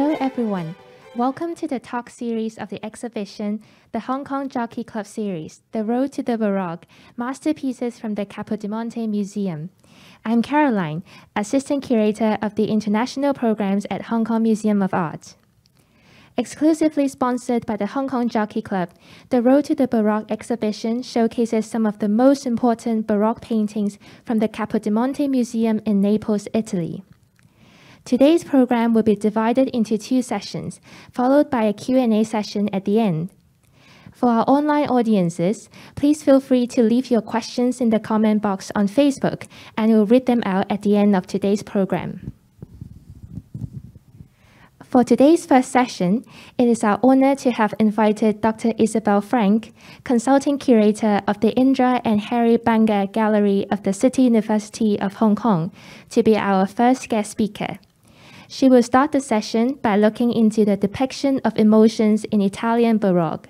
Hello, everyone. Welcome to the talk series of the exhibition, the Hong Kong Jockey Club series, The Road to the Baroque, Masterpieces from the Capodimonte Museum. I'm Caroline, Assistant Curator of the International Programs at Hong Kong Museum of Art. Exclusively sponsored by the Hong Kong Jockey Club, the Road to the Baroque exhibition showcases some of the most important Baroque paintings from the Capodimonte Museum in Naples, Italy. Today's program will be divided into two sessions, followed by a Q&A session at the end. For our online audiences, please feel free to leave your questions in the comment box on Facebook, and we'll read them out at the end of today's program. For today's first session, it is our honor to have invited Dr. Isabelle Frank, Consulting Curator of the Indra and Harry Banga Gallery of the City University of Hong Kong, to be our first guest speaker. She will start the session by looking into the depiction of emotions in Italian Baroque.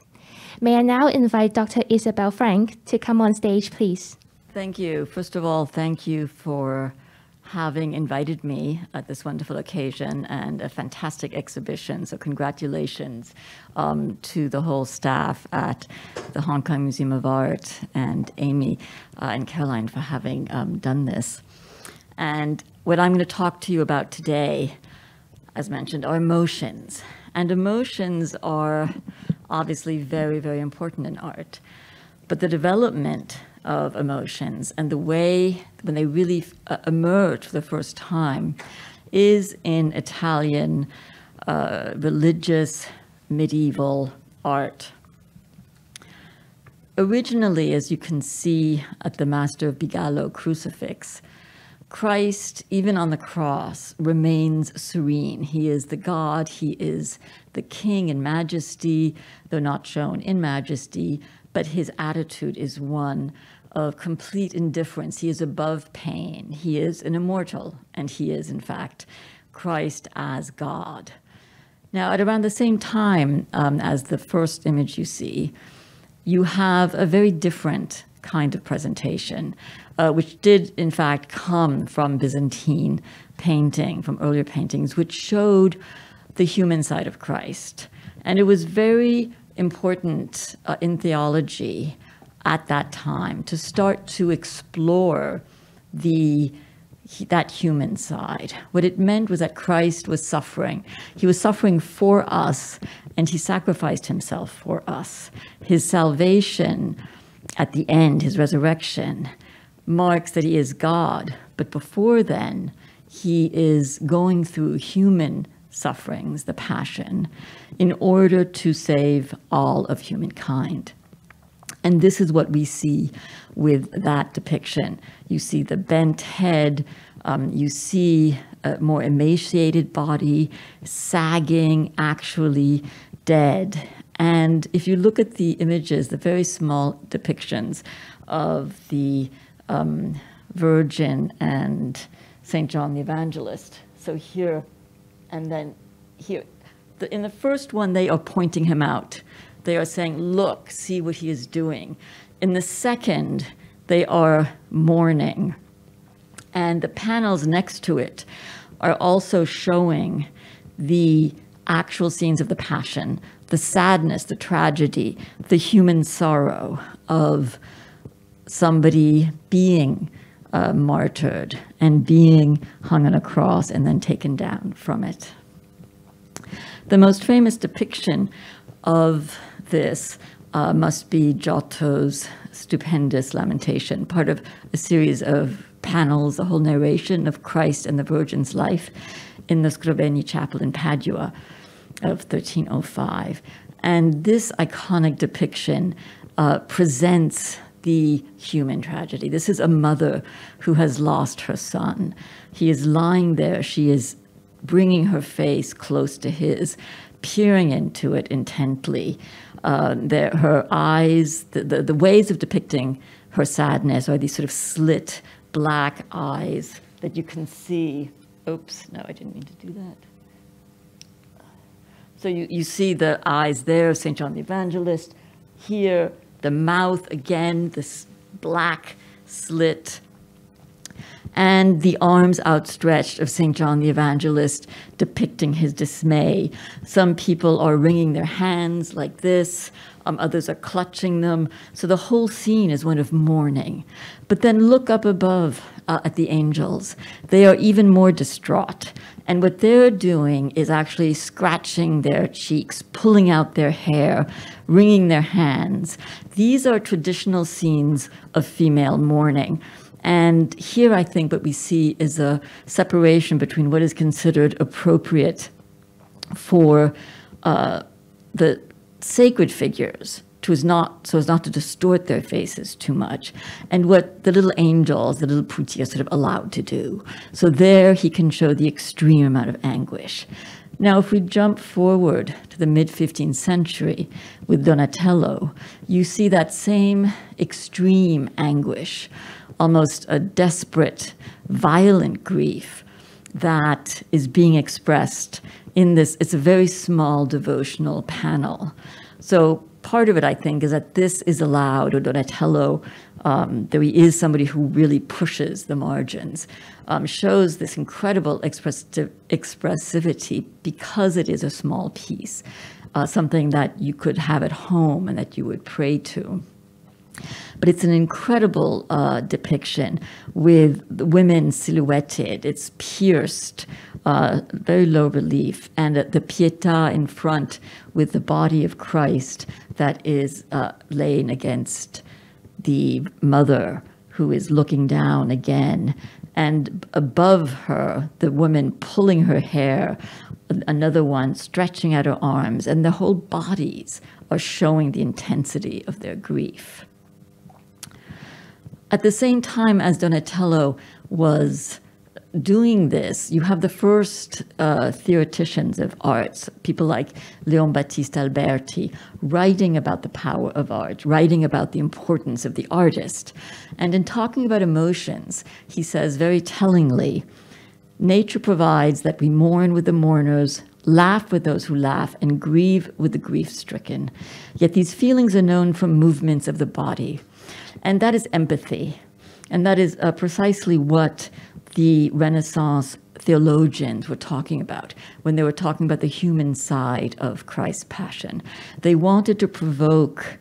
May I now invite Dr. Isabelle Frank to come on stage, please. Thank you. First of all, thank you for having invited me at this wonderful occasion and a fantastic exhibition. So congratulations um, to the whole staff at the Hong Kong Museum of Art and Amy uh, and Caroline for having um, done this. And what I'm going to talk to you about today, as mentioned, are emotions. And emotions are obviously very, very important in art. But the development of emotions and the way when they really uh, emerge for the first time is in Italian uh, religious medieval art. Originally, as you can see at the Master of Bigallo crucifix, Christ, even on the cross, remains serene. He is the God, he is the King in majesty, though not shown in majesty, but his attitude is one of complete indifference. He is above pain. He is an immortal, and he is, in fact, Christ as God. Now, at around the same time um, as the first image you see, you have a very different kind of presentation, uh, which did, in fact, come from Byzantine painting, from earlier paintings, which showed the human side of Christ. And it was very important uh, in theology at that time to start to explore the that human side. What it meant was that Christ was suffering. He was suffering for us, and he sacrificed himself for us. His salvation at the end, his resurrection, marks that he is God. But before then, he is going through human sufferings, the passion, in order to save all of humankind. And this is what we see with that depiction. You see the bent head, um, you see a more emaciated body, sagging, actually dead. And if you look at the images, the very small depictions of the um, Virgin and St. John the Evangelist. So here and then here. The, in the first one, they are pointing him out. They are saying, look, see what he is doing. In the second, they are mourning. And the panels next to it are also showing the actual scenes of the passion, the sadness, the tragedy, the human sorrow of somebody being uh, martyred and being hung on a cross and then taken down from it. The most famous depiction of this uh, must be Giotto's stupendous lamentation, part of a series of panels, a whole narration of Christ and the Virgin's life in the Scrovegni Chapel in Padua of 1305. And this iconic depiction uh, presents the human tragedy. This is a mother who has lost her son. He is lying there. She is bringing her face close to his, peering into it intently. Uh, there, her eyes, the, the, the ways of depicting her sadness are these sort of slit black eyes that you can see. Oops, no, I didn't mean to do that. So you, you see the eyes there of St. John the Evangelist. Here, the mouth again, this black slit. and the arms outstretched of St. John the Evangelist depicting his dismay. Some people are wringing their hands like this, um, others are clutching them. So the whole scene is one of mourning. But then look up above uh, at the angels. They are even more distraught. And what they're doing is actually scratching their cheeks, pulling out their hair, wringing their hands. These are traditional scenes of female mourning. And here I think what we see is a separation between what is considered appropriate for uh, the sacred figures to as not so as not to distort their faces too much, and what the little angels, the little putti, are sort of allowed to do. So there he can show the extreme amount of anguish. Now, if we jump forward to the mid 15th century with Donatello, you see that same extreme anguish, almost a desperate, violent grief that is being expressed in this. It's a very small devotional panel. So part of it, I think, is that this is allowed, or Donatello, um, there he is somebody who really pushes the margins, um, shows this incredible expressivity because it is a small piece, uh, something that you could have at home and that you would pray to. But it's an incredible uh, depiction with women silhouetted. It's pierced, uh, very low relief, and the Pietà in front with the body of Christ that is uh, laying against the mother who is looking down again. And above her, the woman pulling her hair, another one stretching out her arms, and the whole bodies are showing the intensity of their grief. At the same time as Donatello was doing this, you have the first uh, theoreticians of arts, people like Leon Battista Alberti, writing about the power of art, writing about the importance of the artist. And in talking about emotions, he says very tellingly, nature provides that we mourn with the mourners, laugh with those who laugh, and grieve with the grief stricken. Yet these feelings are known from movements of the body. And that is empathy. And that is uh, precisely what the Renaissance theologians were talking about when they were talking about the human side of Christ's passion. They wanted to provoke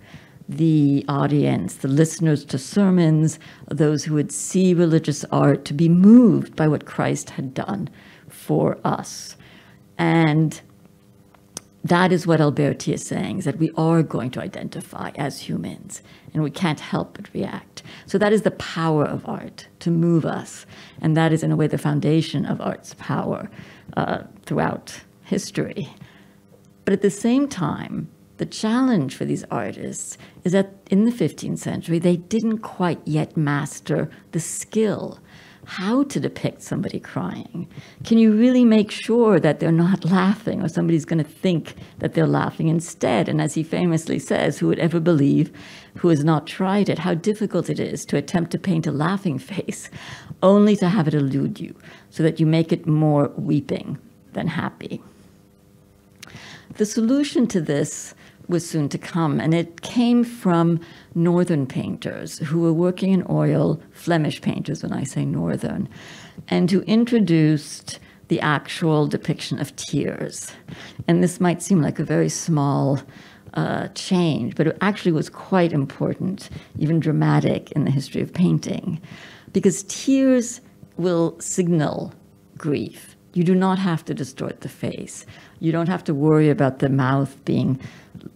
the audience, the listeners to sermons, those who would see religious art, to be moved by what Christ had done for us. And that is what Alberti is saying, is that we are going to identify as humans and we can't help but react. So that is the power of art to move us. And that is, in a way, the foundation of art's power uh, throughout history. But at the same time, the challenge for these artists is that in the 15th century, they didn't quite yet master the skill how to depict somebody crying. Can you really make sure that they're not laughing or somebody's going to think that they're laughing instead? And as he famously says, who would ever believe who has not tried it, how difficult it is to attempt to paint a laughing face only to have it elude you so that you make it more weeping than happy. The solution to this was soon to come, and it came from northern painters who were working in oil, Flemish painters when I say northern, and who introduced the actual depiction of tears. And this might seem like a very small uh, change, but it actually was quite important, even dramatic in the history of painting, because tears will signal grief. You do not have to distort the face. You don't have to worry about the mouth being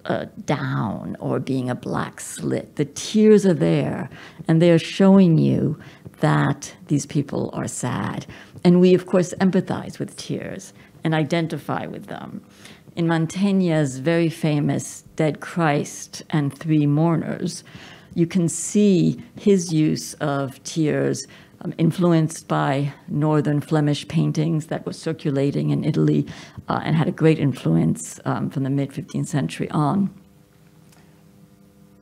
uh, down or being a black slit. The tears are there, and they are showing you that these people are sad. And we, of course, empathize with tears and identify with them. In Mantegna's very famous Dead Christ and Three Mourners, you can see his use of tears um, influenced by northern Flemish paintings that were circulating in Italy uh, and had a great influence um, from the mid 15th century on.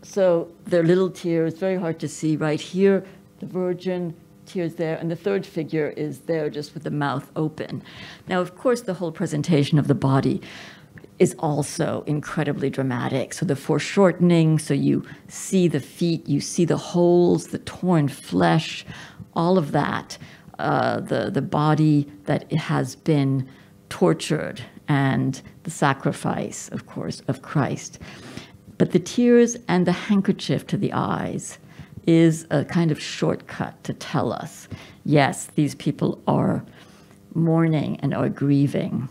So they're little tears, very hard to see right here, the Virgin, tears there, and the third figure is there just with the mouth open. Now, of course, the whole presentation of the body is also incredibly dramatic. So the foreshortening, so you see the feet, you see the holes, the torn flesh, all of that, uh, the, the body that has been tortured, and the sacrifice, of course, of Christ. But the tears and the handkerchief to the eyes is a kind of shortcut to tell us yes, these people are mourning and are grieving.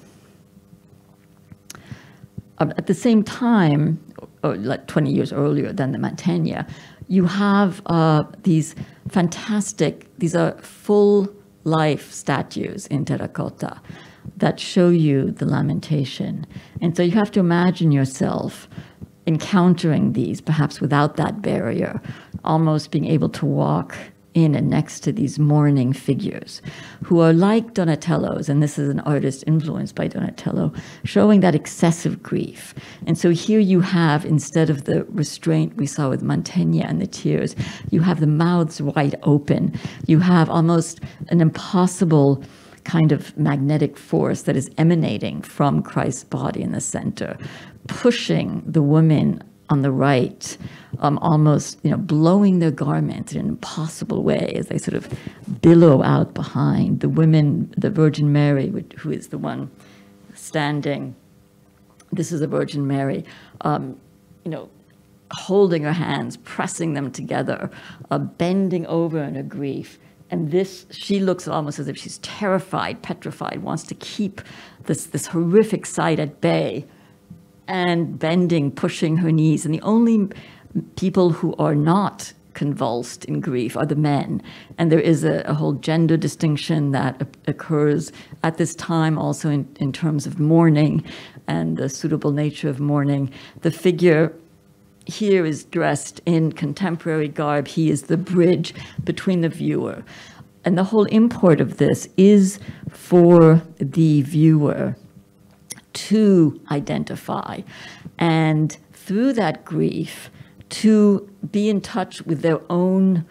At the same time, or like 20 years earlier than the Mantegna, you have uh, these fantastic, these are full life statues in terracotta that show you the lamentation. And so you have to imagine yourself encountering these, perhaps without that barrier, almost being able to walk in and next to these mourning figures who are like Donatello's, and this is an artist influenced by Donatello, showing that excessive grief. And so here you have, instead of the restraint we saw with Mantegna and the tears, you have the mouths wide open. You have almost an impossible kind of magnetic force that is emanating from Christ's body in the center, pushing the woman on the right, um, almost you know blowing their garments in an impossible way as they sort of billow out behind the women, the Virgin Mary, who is the one standing. This is the Virgin Mary, um, you know, holding her hands, pressing them together, uh, bending over in her grief. And this, she looks almost as if she's terrified, petrified, wants to keep this, this horrific sight at bay and bending, pushing her knees. And the only people who are not convulsed in grief are the men. And there is a, a whole gender distinction that occurs at this time also in, in terms of mourning and the suitable nature of mourning. The figure here is dressed in contemporary garb. He is the bridge between the viewer. And the whole import of this is for the viewer to identify and through that grief to be in touch with their own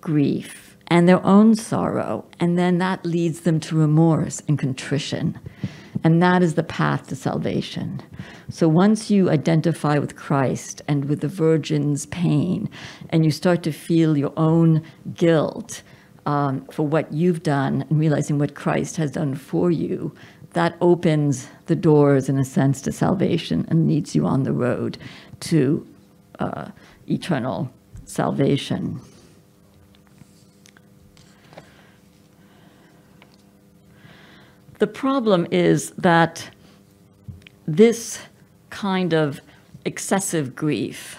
grief and their own sorrow. And then that leads them to remorse and contrition. And that is the path to salvation. So once you identify with Christ and with the Virgin's pain, and you start to feel your own guilt um, for what you've done and realizing what Christ has done for you, that opens the doors, in a sense, to salvation and leads you on the road to uh, eternal salvation. The problem is that this kind of excessive grief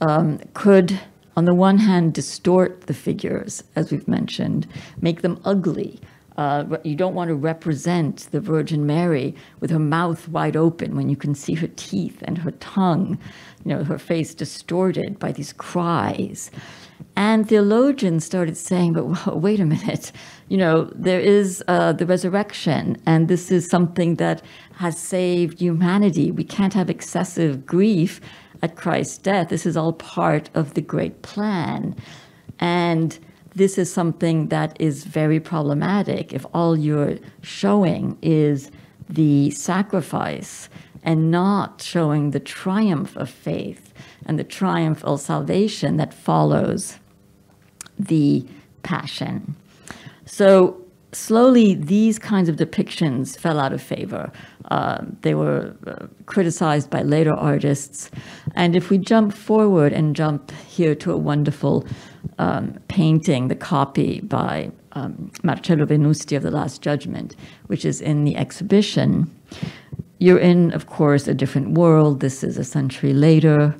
um, could, on the one hand, distort the figures, as we've mentioned, make them ugly, uh, you don't want to represent the Virgin Mary with her mouth wide open when you can see her teeth and her tongue, you know, her face distorted by these cries. And theologians started saying, but wait a minute, you know, there is uh, the resurrection, and this is something that has saved humanity. We can't have excessive grief at Christ's death. This is all part of the great plan. And this is something that is very problematic if all you're showing is the sacrifice and not showing the triumph of faith and the triumph of salvation that follows the passion. So slowly, these kinds of depictions fell out of favor. Uh, they were uh, criticized by later artists. And if we jump forward and jump here to a wonderful um, painting, the copy by um, Marcello Venusti of The Last Judgment, which is in the exhibition. You're in, of course, a different world. This is a century later.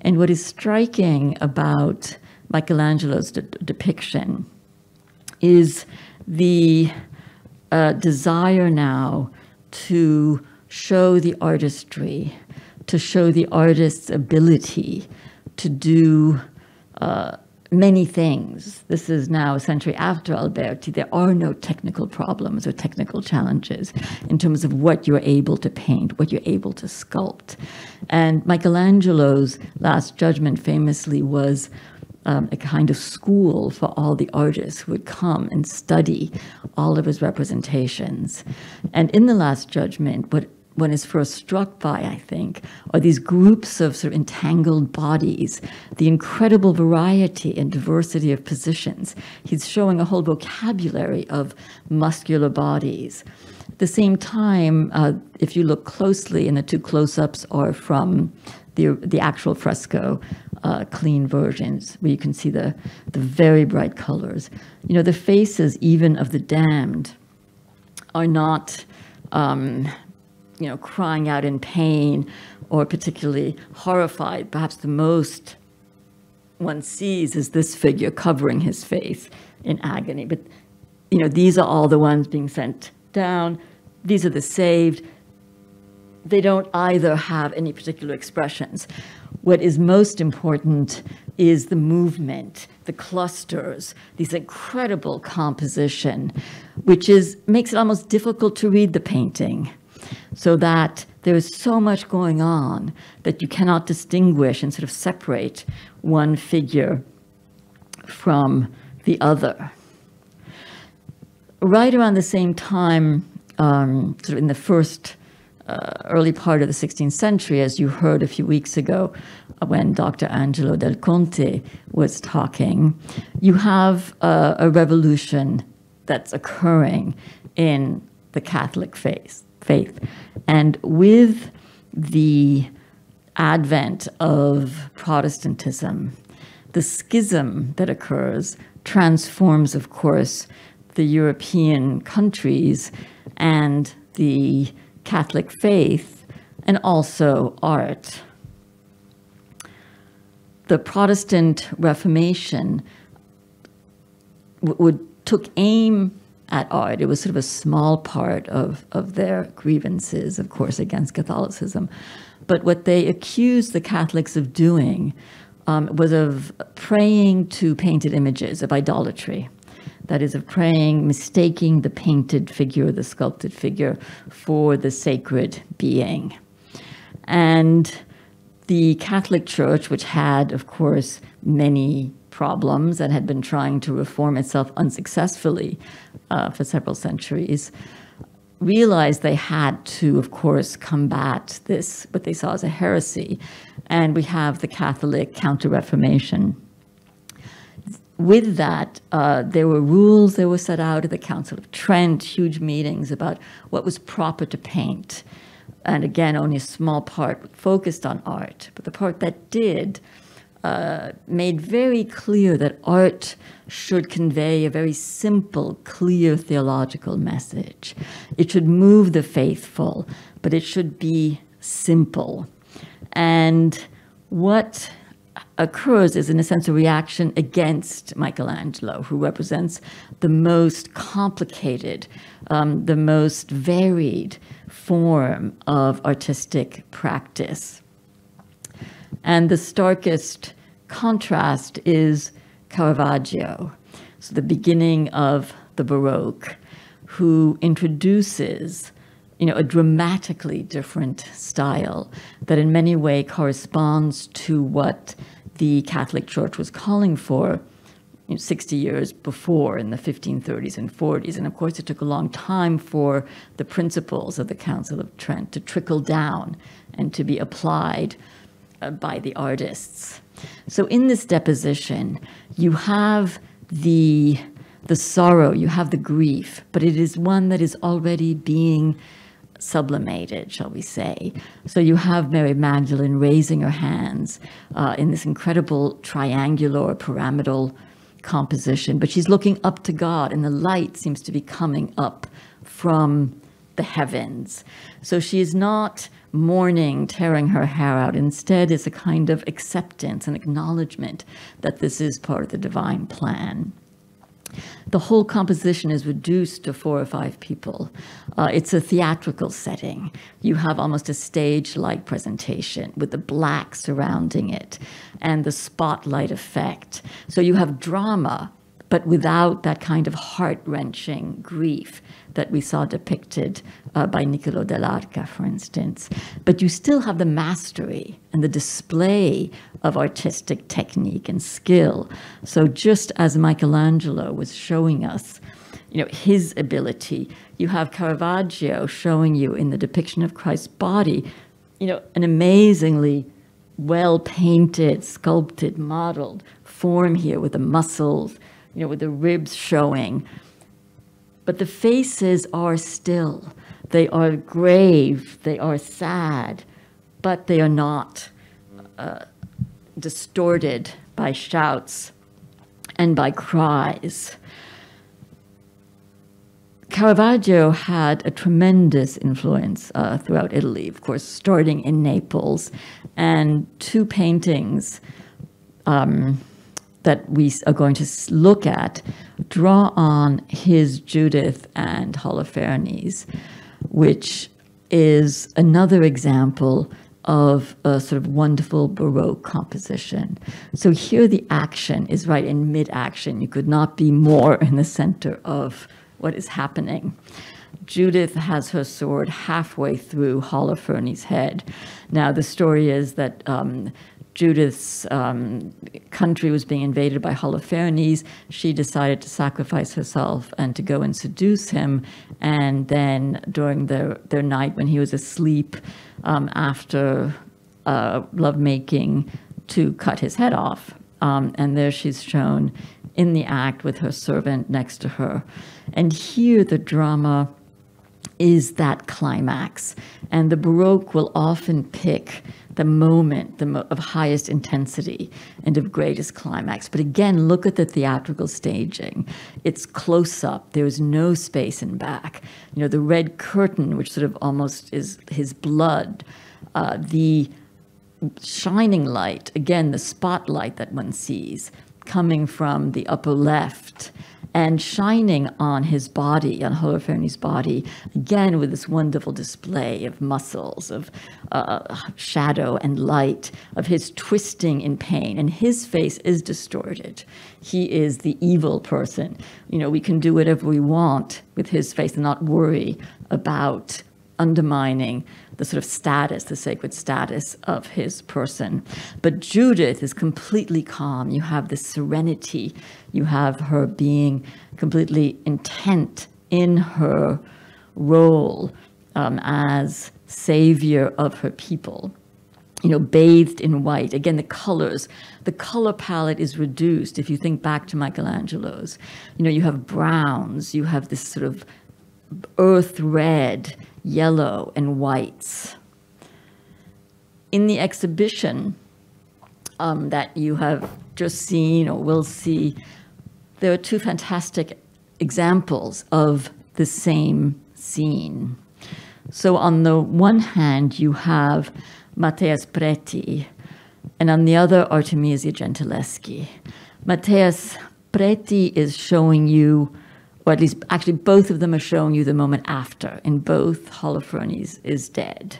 And what is striking about Michelangelo's de depiction is the uh, desire now to show the artistry, to show the artist's ability to do uh, many things. This is now a century after Alberti. There are no technical problems or technical challenges in terms of what you're able to paint, what you're able to sculpt. And Michelangelo's Last Judgment famously was um, a kind of school for all the artists who would come and study all of his representations. And in The Last Judgment, what one is first struck by, I think, are these groups of sort of entangled bodies, the incredible variety and diversity of positions. He's showing a whole vocabulary of muscular bodies. At the same time, uh, if you look closely, and the two close-ups are from the, the actual fresco uh, clean versions, where you can see the, the very bright colors. You know, the faces even of the damned are not um, you know, crying out in pain or particularly horrified. Perhaps the most one sees is this figure covering his face in agony. But, you know, these are all the ones being sent down. These are the saved. They don't either have any particular expressions. What is most important is the movement, the clusters, this incredible composition, which is makes it almost difficult to read the painting so that there is so much going on that you cannot distinguish and sort of separate one figure from the other. Right around the same time, um, sort of in the first uh, early part of the 16th century, as you heard a few weeks ago when Dr. Angelo Del Conte was talking, you have uh, a revolution that's occurring in the Catholic faith faith. And with the advent of Protestantism, the schism that occurs transforms, of course, the European countries and the Catholic faith, and also art. The Protestant Reformation would took aim at art. It was sort of a small part of, of their grievances, of course, against Catholicism. But what they accused the Catholics of doing um, was of praying to painted images, of idolatry. That is, of praying, mistaking the painted figure, the sculpted figure, for the sacred being. And the Catholic Church, which had, of course, many problems and had been trying to reform itself unsuccessfully uh, for several centuries, realized they had to, of course, combat this, what they saw as a heresy. And we have the Catholic Counter Reformation. With that, uh, there were rules that were set out at the Council of Trent, huge meetings about what was proper to paint. And again, only a small part focused on art. But the part that did uh, made very clear that art should convey a very simple, clear theological message. It should move the faithful, but it should be simple. And what occurs is, in a sense, a reaction against Michelangelo, who represents the most complicated, um, the most varied form of artistic practice. And the starkest contrast is Caravaggio, so the beginning of the Baroque, who introduces you know, a dramatically different style that in many ways corresponds to what the Catholic Church was calling for you know, 60 years before in the 1530s and 40s. And of course, it took a long time for the principles of the Council of Trent to trickle down and to be applied by the artists. So in this deposition, you have the the sorrow, you have the grief, but it is one that is already being sublimated, shall we say. So you have Mary Magdalene raising her hands uh, in this incredible triangular or pyramidal composition, but she's looking up to God, and the light seems to be coming up from the heavens. So she is not mourning, tearing her hair out. Instead, it's a kind of acceptance and acknowledgement that this is part of the divine plan. The whole composition is reduced to four or five people. Uh, it's a theatrical setting. You have almost a stage like presentation with the black surrounding it and the spotlight effect. So you have drama, but without that kind of heart wrenching grief that we saw depicted uh, by Niccolo dell'Arca, for instance. But you still have the mastery and the display of artistic technique and skill. So just as Michelangelo was showing us, you know, his ability. You have Caravaggio showing you in the depiction of Christ's body, you know, an amazingly well painted, sculpted, modeled form here with the muscles, you know, with the ribs showing. But the faces are still. They are grave, they are sad, but they are not uh, distorted by shouts and by cries. Caravaggio had a tremendous influence uh, throughout Italy, of course, starting in Naples, and two paintings um, that we are going to look at draw on his Judith and Holofernes, which is another example of a sort of wonderful Baroque composition. So here the action is right in mid action. You could not be more in the center of what is happening. Judith has her sword halfway through Holofernes' head. Now, the story is that um, Judith's um, country was being invaded by Holofernes. She decided to sacrifice herself and to go and seduce him. And then during their, their night when he was asleep, um, after uh, lovemaking, to cut his head off. Um, and there she's shown in the act with her servant next to her. And here the drama is that climax. And the Baroque will often pick the moment the mo- of highest intensity and of greatest climax. But again, look at the theatrical staging. It's close up, there's no space in back. You know, the red curtain, which sort of almost is his blood, uh, the shining light, again, the spotlight that one sees coming from the upper left and shining on his body, on Holofernes' body, again with this wonderful display of muscles, of uh, shadow and light, of his twisting in pain. And his face is distorted. He is the evil person. You know, we can do whatever we want with his face and not worry about undermining the sort of status, the sacred status of his person. But Judith is completely calm. You have this serenity. You have her being completely intent in her role um, as savior of her people. You know, bathed in white. Again, the colors, the color palette is reduced. If you think back to Michelangelo's, you know, you have browns, you have this sort of earth red, yellow, and whites. In the exhibition um, that you have just seen or will see, there are two fantastic examples of the same scene. So, on the one hand, you have Matthias Preti, and on the other, Artemisia Gentileschi. Matthias Preti is showing you or at least actually both of them are showing you the moment after. In both, Holofernes is dead.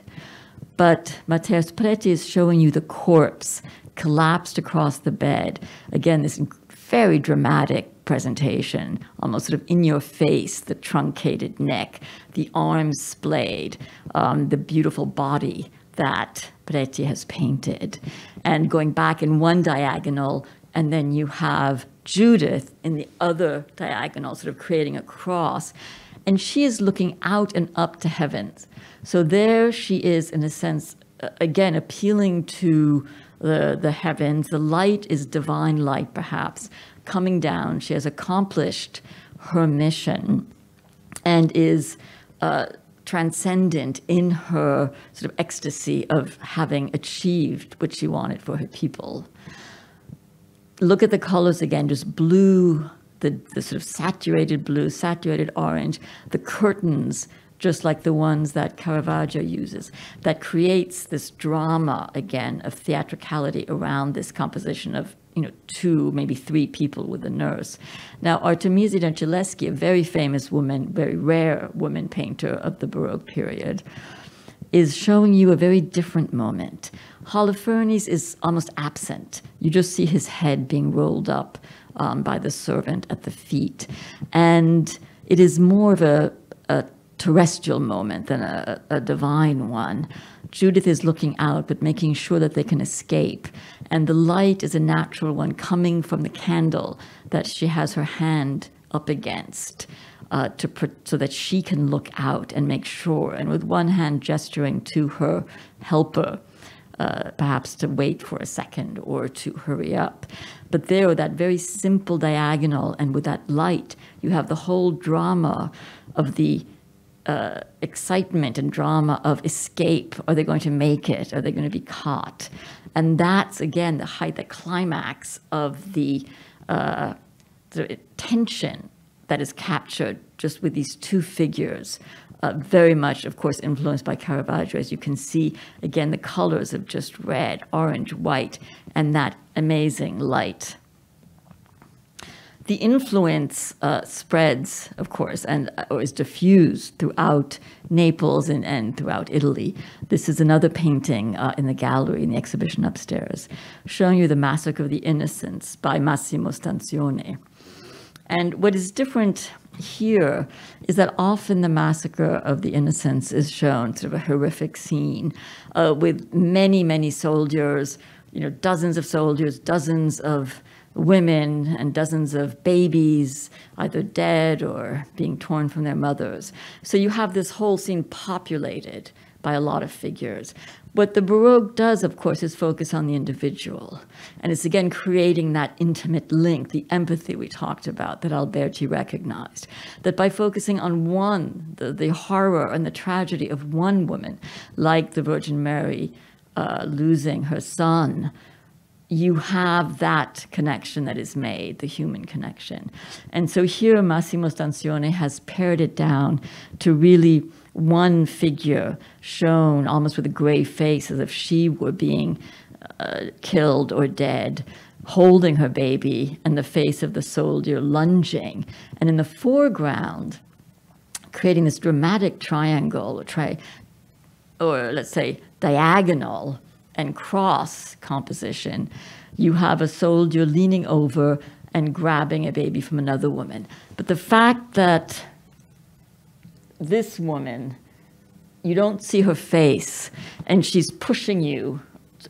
But Matthias Preti is showing you the corpse collapsed across the bed. Again, this very dramatic presentation, almost sort of in your face, the truncated neck, the arms splayed, um, the beautiful body that Preti has painted. And going back in one diagonal, and then you have Judith in the other diagonal, sort of creating a cross. And she is looking out and up to heavens. So there she is, in a sense, again, appealing to the, the heavens. The light is divine light, perhaps, coming down. She has accomplished her mission and is uh, transcendent in her sort of ecstasy of having achieved what she wanted for her people look at the colors again, just blue, the, the sort of saturated blue, saturated orange, the curtains, just like the ones that Caravaggio uses, that creates this drama again of theatricality around this composition of you know two, maybe three people with a nurse. Now Artemisia Gentileschi, a very famous woman, very rare woman painter of the Baroque period, is showing you a very different moment Holofernes is almost absent. You just see his head being rolled up um, by the servant at the feet. And it is more of a, a terrestrial moment than a, a, divine one. Judith is looking out, but making sure that they can escape. And the light is a natural one coming from the candle that she has her hand up against. uh, to so that she can look out and make sure, and with one hand gesturing to her helper, uh, perhaps to wait for a second or to hurry up. But there, that very simple diagonal, and with that light, you have the whole drama of the uh, excitement and drama of escape. Are they going to make it? Are they going to be caught? And that's again the height, the climax of the, uh, the tension that is captured just with these two figures. Uh, very much, of course, influenced by Caravaggio, as you can see, again, the colors of just red, orange, white, and that amazing light the influence uh, spreads, of course, and uh, or is diffused throughout Naples and, and throughout Italy. This is another painting uh, in the gallery in the exhibition upstairs, showing you the Massacre of the Innocents by Massimo Stanzione. And what is different here is that often the massacre of the innocents is shown sort of a horrific scene uh, with many, many soldiers, you know, dozens of soldiers, dozens of women and dozens of babies, either dead or being torn from their mothers. So you have this whole scene populated by a lot of figures. What the Baroque does, of course, is focus on the individual. And it's again creating that intimate link, the empathy we talked about that Alberti recognized. That by focusing on one, the, the horror and the tragedy of one woman, like the Virgin Mary uh, losing her son, you have that connection that is made, the human connection. And so here Massimo Stanzione has pared it down to really one figure shown almost with a gray face as if she were being uh, killed or dead, holding her baby and the face of the soldier lunging. And in the foreground, creating this dramatic triangle or, tri- or let's say diagonal and cross composition, you have a soldier leaning over and grabbing a baby from another woman. But the fact that this woman, you don't see her face, and she's pushing you,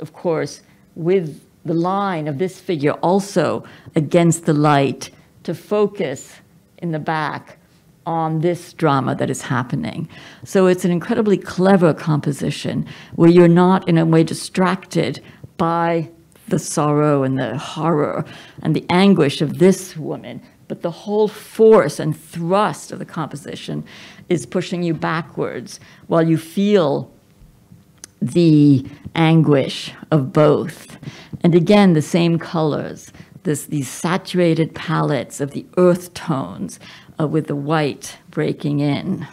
of course, with the line of this figure also against the light to focus in the back on this drama that is happening. So it's an incredibly clever composition where you're not in a way distracted by the sorrow and the horror and the anguish of this woman, but the whole force and thrust of the composition is pushing you backwards while you feel the anguish of both. And again, the same colors, this, these saturated palettes of the earth tones uh, with the white breaking in.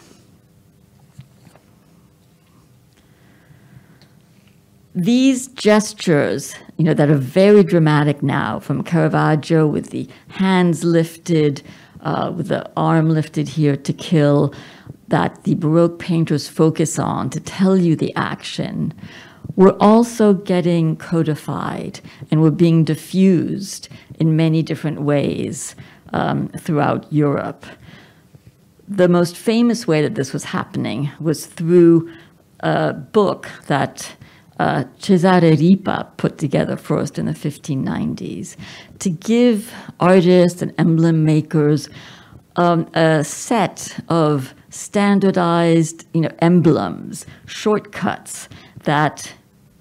These gestures, you know, that are very dramatic now from Caravaggio with the hands lifted, uh, with the arm lifted here to kill, that the Baroque painters focus on to tell you the action, were also getting codified and were being diffused in many different ways um, throughout Europe. The most famous way that this was happening was through a book that uh, Cesare Ripa put together first in the 1590s to give artists and emblem makers um, a set of standardized you know, emblems, shortcuts that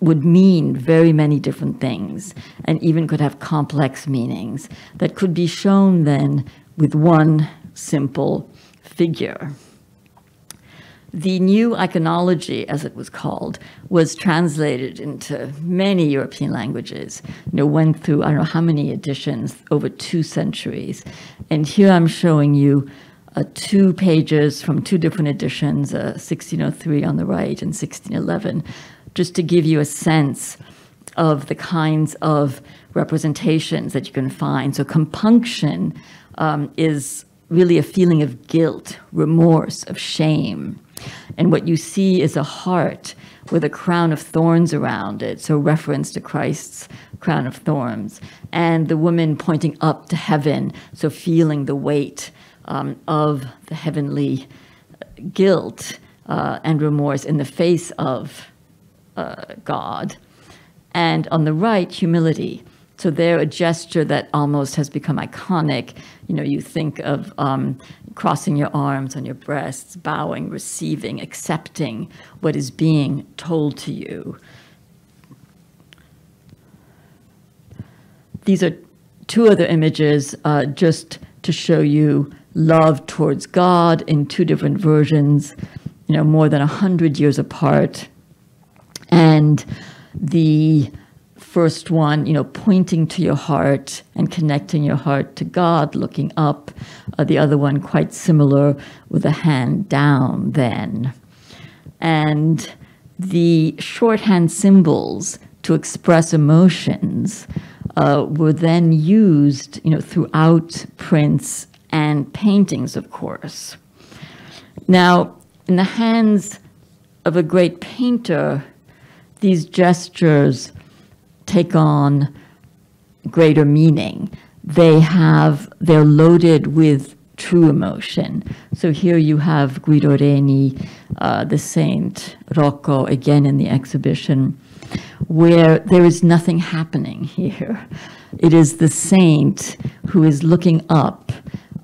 would mean very many different things and even could have complex meanings that could be shown then with one simple figure. The new iconology, as it was called, was translated into many European languages. You know, went through I don't know how many editions over two centuries, and here I'm showing you uh, two pages from two different editions, uh, 1603 on the right and 1611, just to give you a sense of the kinds of representations that you can find. So compunction um, is really a feeling of guilt, remorse, of shame. And what you see is a heart with a crown of thorns around it, so reference to Christ's crown of thorns. And the woman pointing up to heaven, so feeling the weight um, of the heavenly guilt uh, and remorse in the face of uh, God. And on the right, humility, So they're a gesture that almost has become iconic. You know, you think of um, crossing your arms on your breasts, bowing, receiving, accepting what is being told to you. These are two other images uh, just to show you love towards God in two different versions, you know, more than a hundred years apart. And the first one, you know, pointing to your heart and connecting your heart to God, looking up. Uh, the other one, quite similar, with a hand down then. And the shorthand symbols to express emotions uh, were then used, you know, throughout prints and paintings, of course. Now, in the hands of a great painter, these gestures take on greater meaning. They have, they're loaded with true emotion. So here you have Guido Reni, uh, the saint, Rocco, again in the exhibition, where there is nothing happening here. It is the saint who is looking up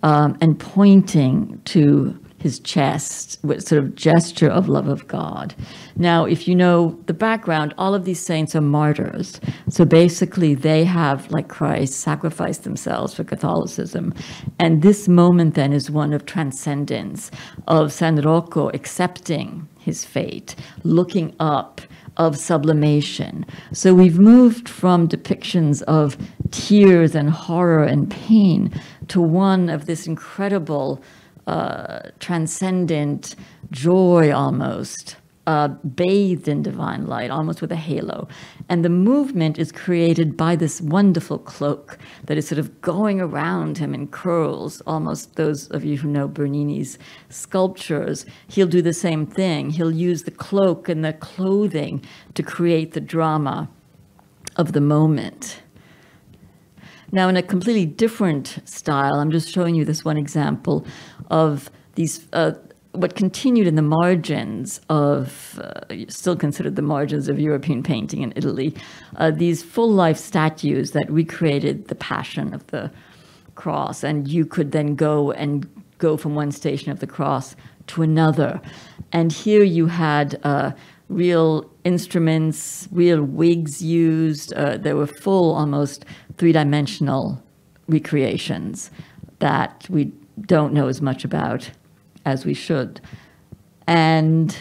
um, and pointing to his chest with sort of gesture of love of God. Now, if you know the background, all of these saints are martyrs. So basically, they have, like Christ, sacrificed themselves for Catholicism. And this moment then is one of transcendence, of San Rocco accepting his fate, looking up, of sublimation. So we've moved from depictions of tears and horror and pain to one of this incredible uh, transcendent joy almost, uh, bathed in divine light, almost with a halo. And the movement is created by this wonderful cloak that is sort of going around him in curls. Almost those of you who know Bernini's sculptures, he'll do the same thing. He'll use the cloak and the clothing to create the drama of the moment. Now, in a completely different style, I'm just showing you this one example of these, uh, what continued in the margins of, uh, still considered the margins of European painting in Italy, uh, these full life statues that recreated the passion of the cross. And you could then go and go from one station of the cross to another. And here you had uh, real instruments, real wigs used. Uh, there were full, almost three dimensional recreations that we don't know as much about as we should. And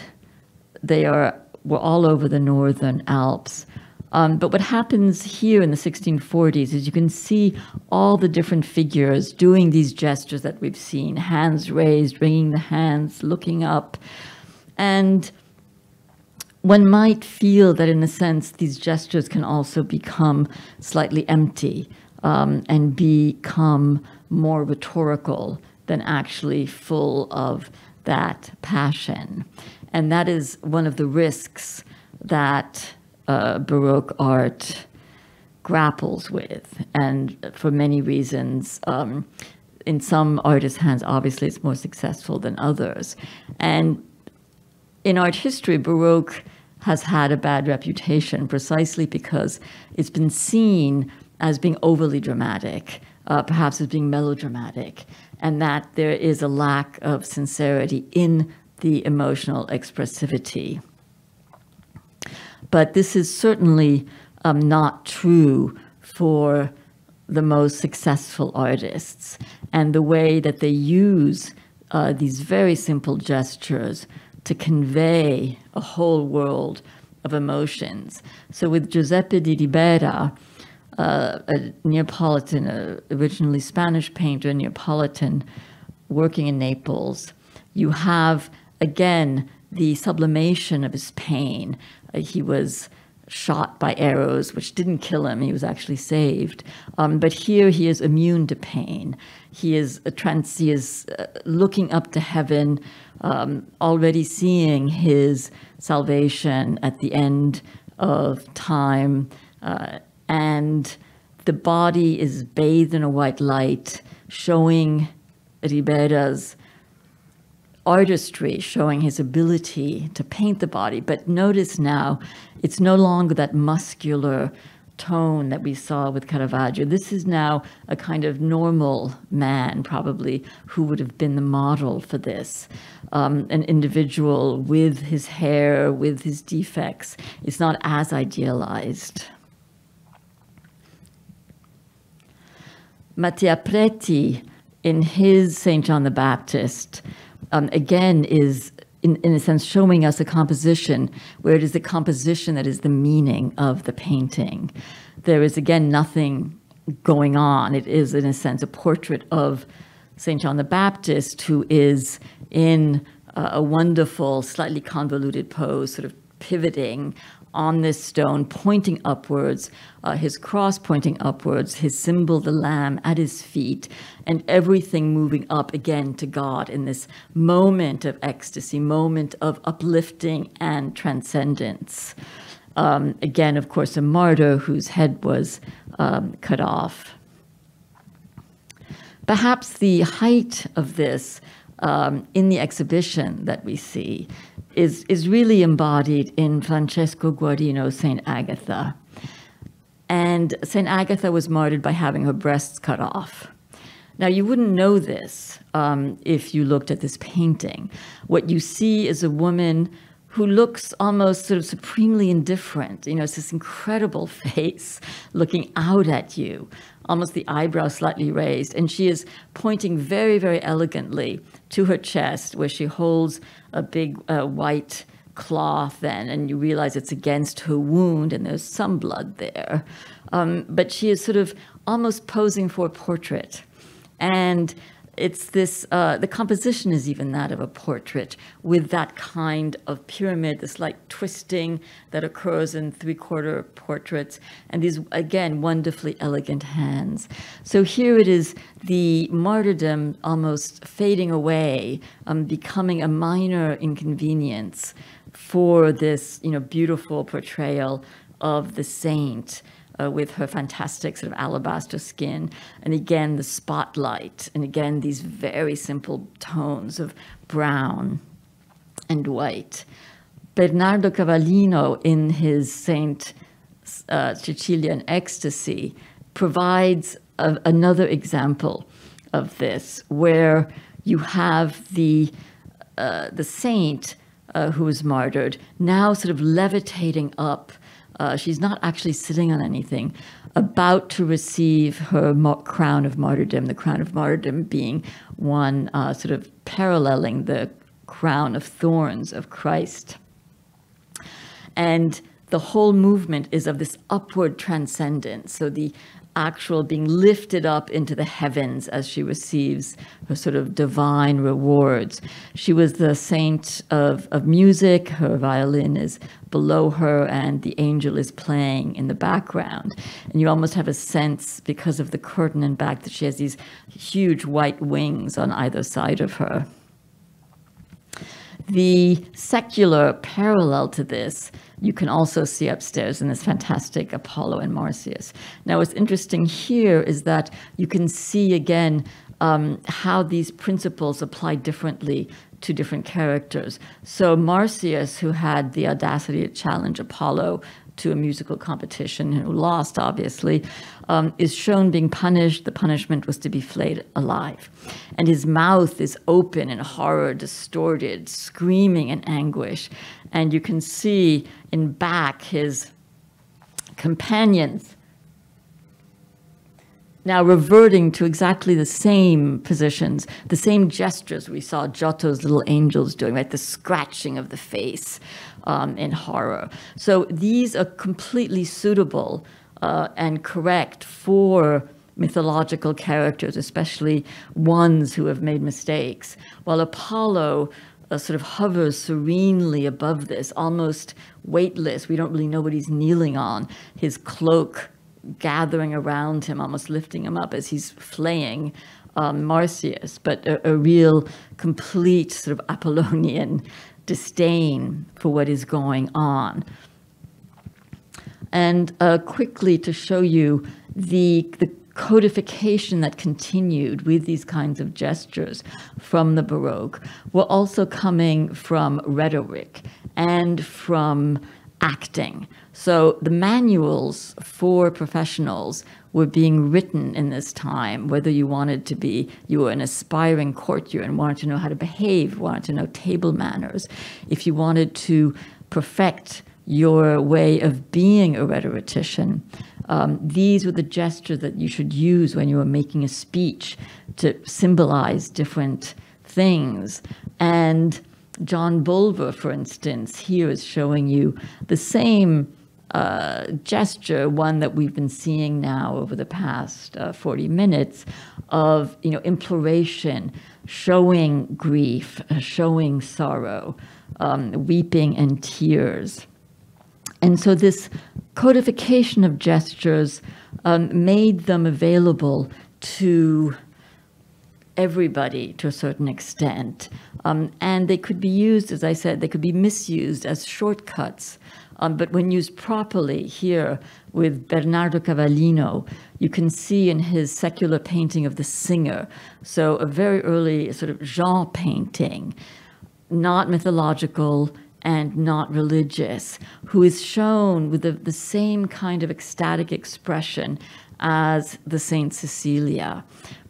they are were all over the northern Alps. Um, but what happens here in the 1640s is you can see all the different figures doing these gestures that we've seen hands raised, wringing the hands, looking up. And one might feel that, in a sense, these gestures can also become slightly empty um, and become more rhetorical than actually full of that passion. And that is one of the risks that uh, Baroque art grapples with. And for many reasons, um, in some artists' hands, obviously it's more successful than others. And in art history, Baroque has had a bad reputation precisely because it's been seen as being overly dramatic, uh, perhaps as being melodramatic and that there is a lack of sincerity in the emotional expressivity. But this is certainly um, not true for the most successful artists and the way that they use uh, these very simple gestures to convey a whole world of emotions. So with Giuseppe di Ribera, uh, a Neapolitan, a originally Spanish painter, Neapolitan, working in Naples. You have, again, the sublimation of his pain. Uh, he was shot by arrows, which didn't kill him. He was actually saved. Um, but here he is immune to pain. He is a trans. He is uh, looking up to heaven, um, already seeing his salvation at the end of time. Uh, and the body is bathed in a white light, showing Ribera's artistry, showing his ability to paint the body. But notice now, it's no longer that muscular tone that we saw with Caravaggio. This is now a kind of normal man, probably, who would have been the model for this. Um, an individual with his hair, with his defects. It's not as idealized. Mattia Preti, in his St. John the Baptist, um, again is in, in a sense, showing us a composition where it is the composition that is the meaning of the painting. There is, again, nothing going on. It is, in a sense, a portrait of St. John the Baptist, who is in a wonderful, slightly convoluted pose, sort of pivoting on this stone, pointing upwards, uh, his cross pointing upwards, his symbol, the lamb, at his feet, and everything moving up again to God in this moment of ecstasy, moment of uplifting and transcendence. Um, again, of course, a martyr whose head was um, cut off. Perhaps the height of this um, in the exhibition that we see is, is really embodied in Francesco Guarino's St. Agatha. And St. Agatha was martyred by having her breasts cut off. Now, you wouldn't know this um, if you looked at this painting. What you see is a woman who looks almost sort of supremely indifferent. You know, it's this incredible face looking out at you, almost the eyebrow slightly raised. And she is pointing very, very elegantly to her chest, where she holds a big uh, white cloth then, and you realize it's against her wound, and there's some blood there. Um, but she is sort of almost posing for a portrait. And it's this, uh, the composition is even that of a portrait with that kind of pyramid, this like twisting that occurs in three quarter portraits, and these, again, wonderfully elegant hands. So here it is the martyrdom almost fading away, um, becoming a minor inconvenience for this, you know, beautiful portrayal of the saint uh, with her fantastic sort of alabaster skin. And again, the spotlight. And again, these very simple tones of brown and white. Bernardo Cavallino, in his Saint uh, Cecilia Ecstasy, provides a, another example of this, where you have the uh, the saint uh, who was martyred now sort of levitating up uh, she's not actually sitting on anything, about to receive her crown of martyrdom, the crown of martyrdom being one uh, sort of paralleling the crown of thorns of Christ. And the whole movement is of this upward transcendence. So the actual being lifted up into the heavens as she receives her sort of divine rewards. She was the saint of, of music. Her violin is below her, and the angel is playing in the background. And you almost have a sense, because of the curtain and back, that she has these huge white wings on either side of her. The secular parallel to this you can also see upstairs in this fantastic Apollo and Marsyas. Now, what's interesting here is that you can see again um, how these principles apply differently to different characters. So Marsyas, who had the audacity to challenge Apollo to a musical competition, who lost, obviously, um, is shown being punished. The punishment was to be flayed alive. And his mouth is open in horror, distorted, screaming in anguish. And you can see in back his companions now reverting to exactly the same positions, the same gestures we saw Giotto's little angels doing, right? The scratching of the face um, in horror. So these are completely suitable uh, and correct for mythological characters, especially ones who have made mistakes. While Apollo uh, sort of hovers serenely above this, almost weightless. We don't really know what he's kneeling on. His cloak gathering around him, almost lifting him up as he's flaying um, Marsyas, but a, a, real complete sort of Apollonian disdain for what is going on. And uh, quickly to show you the, the codification that continued with these kinds of gestures from the Baroque were also coming from rhetoric and from acting. So the manuals for professionals were being written in this time, whether you wanted to be, you were an aspiring courtier and wanted to know how to behave, wanted to know table manners, if you wanted to perfect your way of being a rhetorician, um, these were the gestures that you should use when you were making a speech to symbolize different things. And John Bulwer, for instance, here is showing you the same uh, gesture, one that we've been seeing now over the past uh, 40 minutes, of you know imploration, showing grief, showing sorrow, um, weeping and tears. And so this codification of gestures um, made them available to everybody to a certain extent. Um, and they could be used, as I said, they could be misused as shortcuts. Um, but when used properly here with Bernardo Cavallino, you can see in his secular painting of the singer, so a very early sort of genre painting, not mythological and not religious, who is shown with the, the same kind of ecstatic expression as the Saint Cecilia,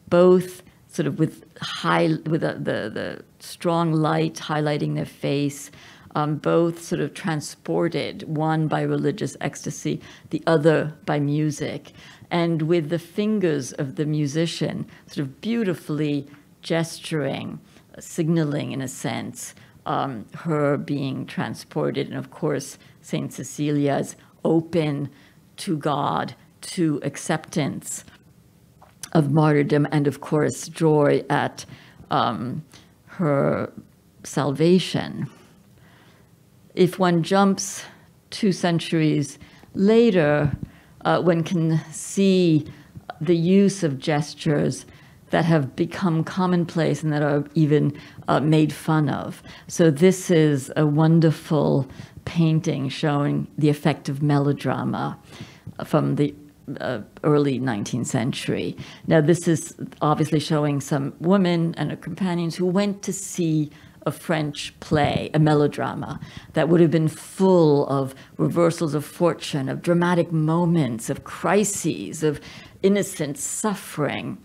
both sort of with high with the, the strong light highlighting their face, um, both sort of transported, one by religious ecstasy, the other by music, and with the fingers of the musician sort of beautifully gesturing, signaling in a sense, um, her being transported, and of course, Saint Cecilia's open to God, to acceptance of martyrdom and, of course, joy at um, her salvation. If one jumps two centuries later, uh, one can see the use of gestures that have become commonplace and that are even uh, made fun of. So, this is a wonderful painting showing the effect of melodrama from the uh, early 19th century. Now, this is obviously showing some women and her companions who went to see a French play, a melodrama, that would have been full of reversals of fortune, of dramatic moments, of crises, of innocent suffering.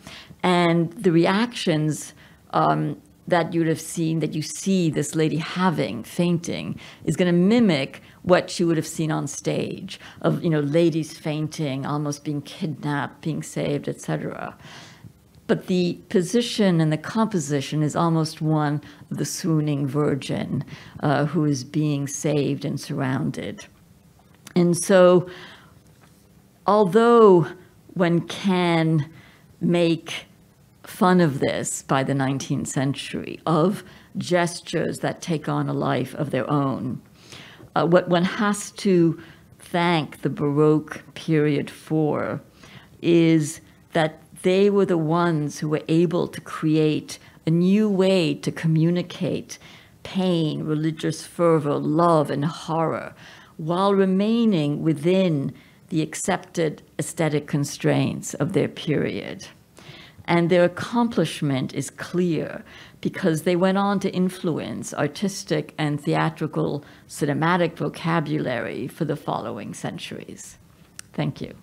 And the reactions um, that you'd have seen, that you see this lady having, fainting, is going to mimic what she would have seen on stage of, you know, ladies fainting, almost being kidnapped, being saved, etc. But the position and the composition is almost one of the swooning virgin uh, who is being saved and surrounded. And so, although one can make fun of this by the 19th century, of gestures that take on a life of their own. Uh, what one has to thank the Baroque period for is that they were the ones who were able to create a new way to communicate pain, religious fervor, love, and horror, while remaining within the accepted aesthetic constraints of their period. And their accomplishment is clear because they went on to influence artistic and theatrical cinematic vocabulary for the following centuries. Thank you.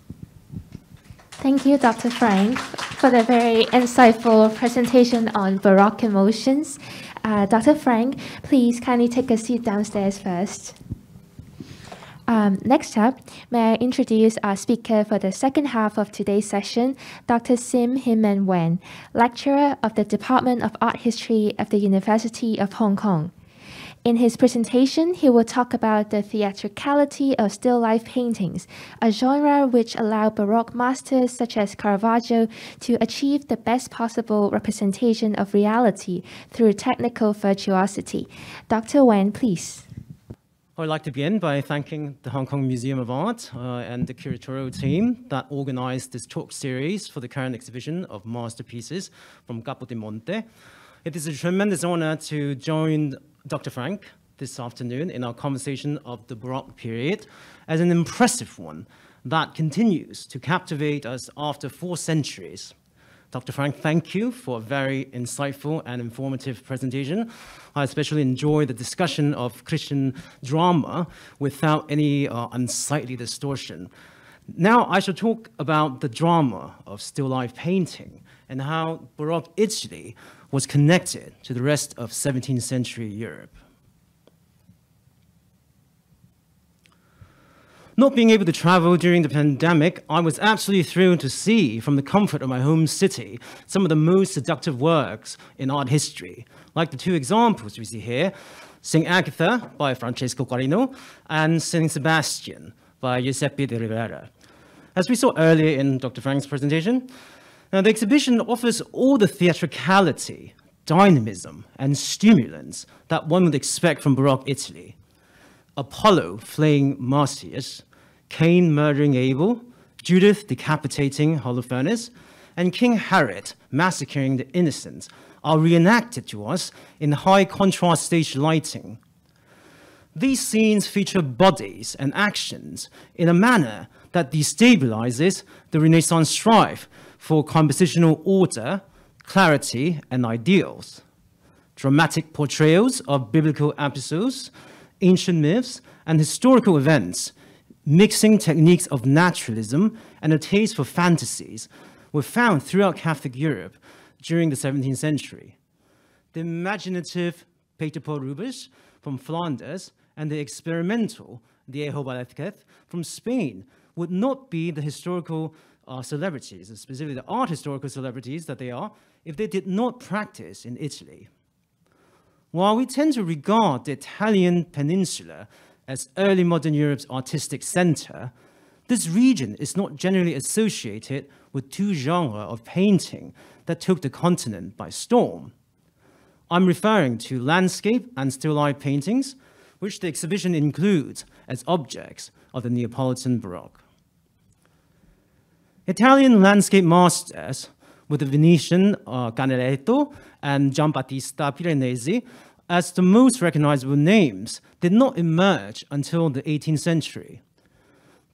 Thank you, Dr. Frank, for the very insightful presentation on Baroque emotions. Uh, Dr. Frank, please kindly take a seat downstairs first. Um, next up, may I introduce our speaker for the second half of today's session, Dr. Sim Hinman Wan, lecturer of the Department of Art History of the University of Hong Kong. In his presentation, he will talk about the theatricality of still life paintings, a genre which allowed Baroque masters such as Caravaggio to achieve the best possible representation of reality through technical virtuosity. Dr. Wan, please. I'd like to begin by thanking the Hong Kong Museum of Art uh, and the curatorial team that organized this talk series for the current exhibition of masterpieces from Capodimonte. It is a tremendous honor to join Dr. Frank this afternoon in our conversation of the Baroque period as an impressive one that continues to captivate us after four centuries. Dr. Frank, thank you for a very insightful and informative presentation. I especially enjoy the discussion of Christian drama without any uh, unsightly distortion. Now I shall talk about the drama of still life painting and how Baroque Italy was connected to the rest of 17th century Europe. Not being able to travel during the pandemic, I was absolutely thrilled to see from the comfort of my home city some of the most seductive works in art history, like the two examples we see here, St. Agatha by Francesco Guarino and St. Sebastian by Giuseppe de Ribera. As we saw earlier in Dr. Frank's presentation, now the exhibition offers all the theatricality, dynamism, and stimulants that one would expect from Baroque Italy. Apollo flaying Marsyas, Cain murdering Abel, Judith decapitating Holofernes, and King Herod massacring the innocents are reenacted to us in high contrast stage lighting. These scenes feature bodies and actions in a manner that destabilizes the Renaissance strife for compositional order, clarity, and ideals. Dramatic portrayals of biblical episodes, ancient myths, and historical events mixing techniques of naturalism and a taste for fantasies were found throughout Catholic Europe during the 17th century. The imaginative Peter Paul Rubens from Flanders and the experimental Diego Velázquez from Spain would not be the historical uh, celebrities, specifically the art historical celebrities that they are, if they did not practice in Italy. While we tend to regard the Italian peninsula as early modern Europe's artistic center, this region is not generally associated with two genres of painting that took the continent by storm. I'm referring to landscape and still life paintings, which the exhibition includes as objects of the Neapolitan Baroque. Italian landscape masters, with the Venetian uh, Canaletto and Giambattista Piranesi, as the most recognizable names, did not emerge until the 18th century.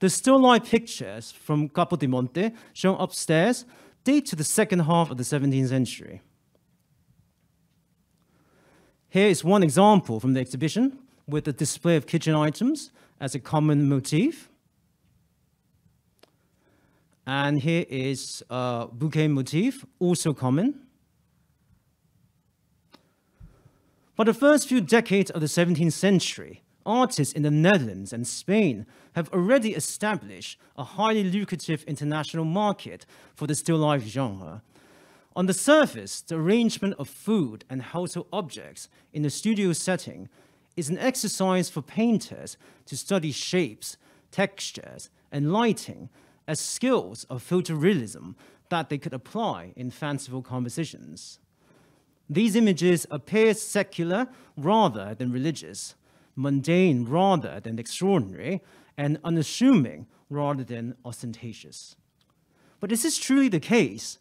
The still life pictures from Capodimonte shown upstairs date to the second half of the 17th century. Here is one example from the exhibition with the display of kitchen items as a common motif. And here is a bouquet motif, also common. For the first few decades of the 17th century, artists in the Netherlands and Spain have already established a highly lucrative international market for the still life genre. On the surface, the arrangement of food and household objects in a studio setting is an exercise for painters to study shapes, textures, and lighting as skills of photorealism that they could apply in fanciful compositions. These images appear secular rather than religious, mundane rather than extraordinary, and unassuming rather than ostentatious. But is this truly the case?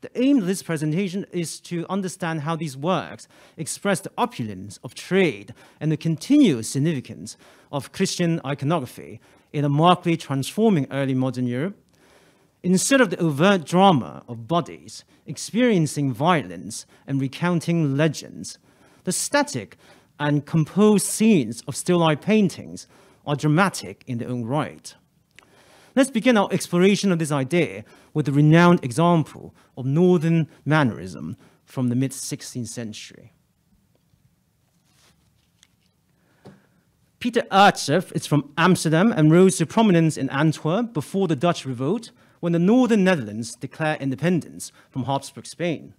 The aim of this presentation is to understand how these works express the opulence of trade and the continuous significance of Christian iconography in a markedly transforming early modern Europe Instead of the overt drama of bodies experiencing violence and recounting legends, the static and composed scenes of still life paintings are dramatic in their own right. Let's begin our exploration of this idea with the renowned example of Northern mannerism from the mid 16th century. Peter Aertsen is from Amsterdam and rose to prominence in Antwerp before the Dutch revolt when the northern Netherlands declared independence from Habsburg Spain.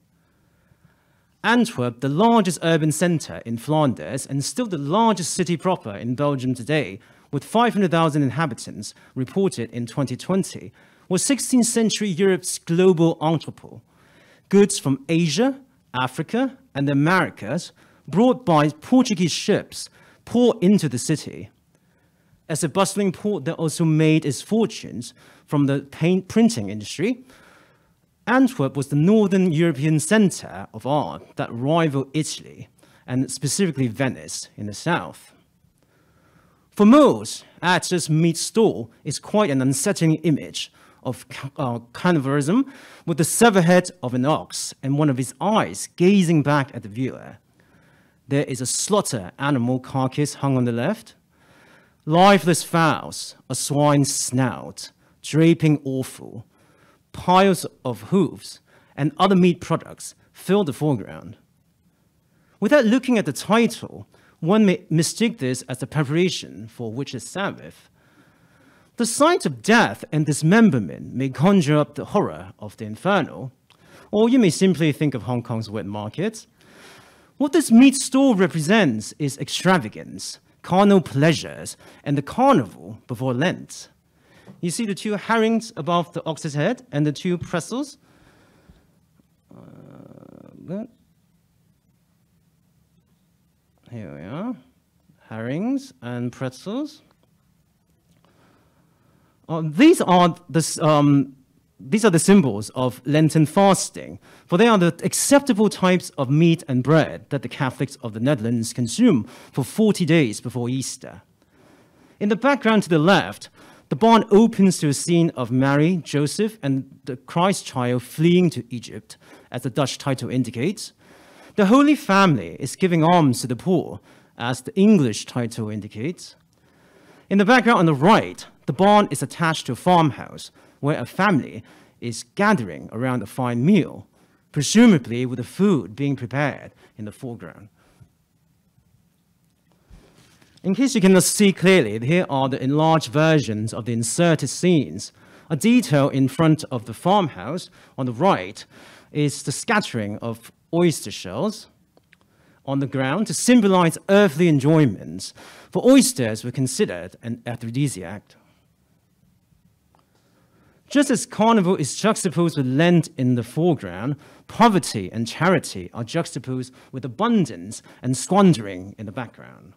Antwerp, the largest urban center in Flanders and still the largest city proper in Belgium today, with 500,000 inhabitants reported in 2020, was 16th century Europe's global entrepot. Goods from Asia, Africa, and the Americas brought by Portuguese ships poured into the city. As a bustling port that also made its fortunes from the paint printing industry, Antwerp was the northern European center of art that rivaled Italy, and specifically Venice in the south. For most, Aertsen's meat stall is quite an unsettling image of uh, carnivorism with the severed head of an ox and one of his eyes gazing back at the viewer. There is a slaughter animal carcass hung on the left, lifeless fowls, a swine's snout, draping offal, piles of hooves, and other meat products fill the foreground. Without looking at the title, one may mistake this as a preparation for witch's Sabbath. The sight of death and dismemberment may conjure up the horror of the inferno, or you may simply think of Hong Kong's wet market. What this meat stall represents is extravagance, carnal pleasures, and the carnival before Lent. You see the two herrings above the ox's head and the two pretzels? Uh, here we are. Herrings and pretzels. Uh, these are the um, these are the symbols of Lenten fasting, for they are the acceptable types of meat and bread that the Catholics of the Netherlands consume for 40 days before Easter. In the background to the left, the barn opens to a scene of Mary, Joseph, and the Christ child fleeing to Egypt, as the Dutch title indicates. The Holy Family is giving alms to the poor, as the English title indicates. In the background on the right, the barn is attached to a farmhouse where a family is gathering around a fine meal, presumably with the food being prepared in the foreground. In case you cannot see clearly, here are the enlarged versions of the inserted scenes. A detail in front of the farmhouse on the right is the scattering of oyster shells on the ground to symbolize earthly enjoyments, for oysters were considered an aphrodisiac. Just as carnival is juxtaposed with Lent in the foreground, poverty and charity are juxtaposed with abundance and squandering in the background.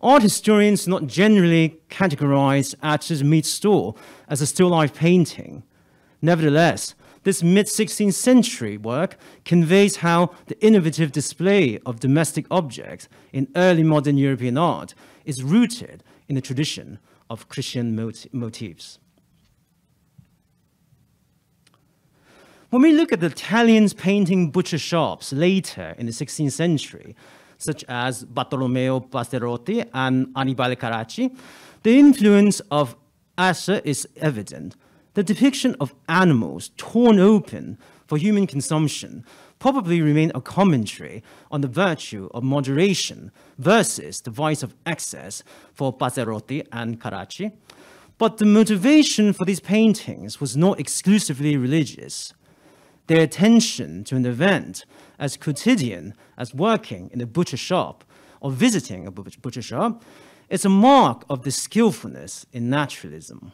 Art historians not generally categorize Atch's meat store as a still life painting. Nevertheless, this mid 16th century work conveys how the innovative display of domestic objects in early modern European art is rooted in the tradition of Christian motifs. When we look at the Italians painting butcher shops later in the 16th century, such as Bartolomeo Passarotti and Annibale Carracci, the influence of Asher is evident. The depiction of animals torn open for human consumption probably remain a commentary on the virtue of moderation versus the vice of excess for Passarotti and Carracci. But the motivation for these paintings was not exclusively religious. Their attention to an event as quotidian as working in a butcher shop or visiting a butcher shop is a mark of the skillfulness in naturalism.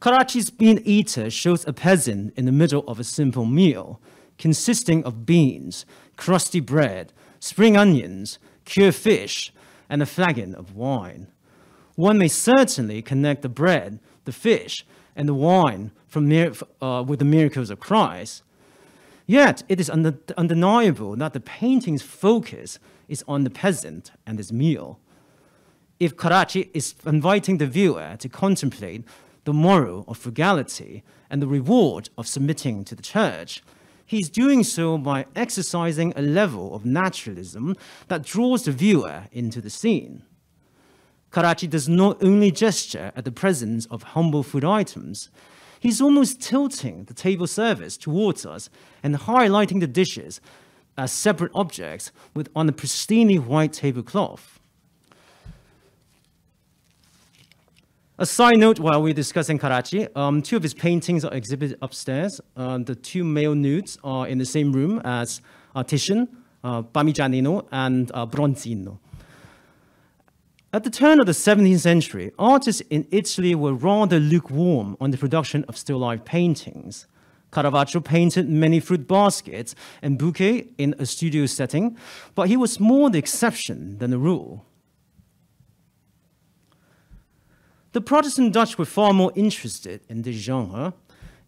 Carracci's bean eater shows a peasant in the middle of a simple meal, consisting of beans, crusty bread, spring onions, cured fish, and a flagon of wine. One may certainly connect the bread, the fish, and the wine from, uh, with the miracles of Christ. Yet it is undeniable that the painting's focus is on the peasant and his meal. If Carracci is inviting the viewer to contemplate the moral of frugality and the reward of submitting to the church, he's doing so by exercising a level of naturalism that draws the viewer into the scene. Carracci does not only gesture at the presence of humble food items, he's almost tilting the table service towards us and highlighting the dishes as separate objects with on a pristinely white tablecloth. A side note while we're discussing Carracci, um, two of his paintings are exhibited upstairs. Uh, the two male nudes are in the same room as Titian, uh, and uh, Bronzino. At the turn of the 17th century, artists in Italy were rather lukewarm on the production of still life paintings. Caravaggio painted many fruit baskets and bouquets in a studio setting, but he was more the exception than the rule. The Protestant Dutch were far more interested in this genre.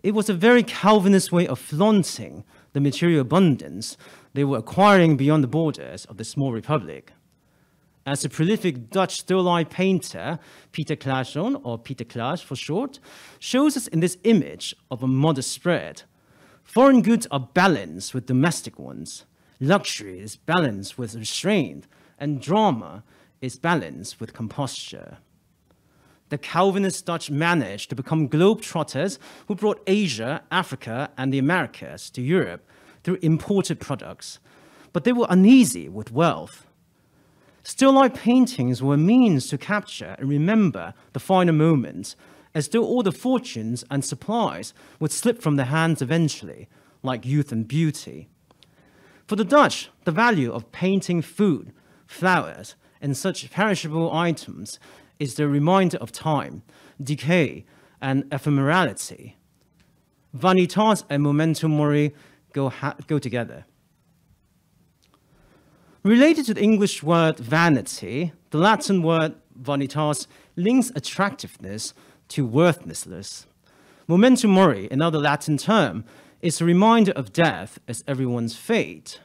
It was a very Calvinist way of flaunting the material abundance they were acquiring beyond the borders of the small republic. As the prolific Dutch still life painter Peter Claeszoon, or Peter Claesz for short, shows us in this image of a modest spread. Foreign goods are balanced with domestic ones. Luxury is balanced with restraint, and drama is balanced with composture. The Calvinist Dutch managed to become globetrotters who brought Asia, Africa, and the Americas to Europe through imported products, but they were uneasy with wealth. Still life paintings were means to capture and remember the finer moments, as though all the fortunes and supplies would slip from their hands eventually, like youth and beauty. For the Dutch, the value of painting food, flowers, and such perishable items is the reminder of time, decay, and ephemerality. Vanitas and memento mori go, go together. Related to the English word vanity, the Latin word vanitas links attractiveness to worthlessness. Memento mori, another Latin term, is a reminder of death as everyone's fate.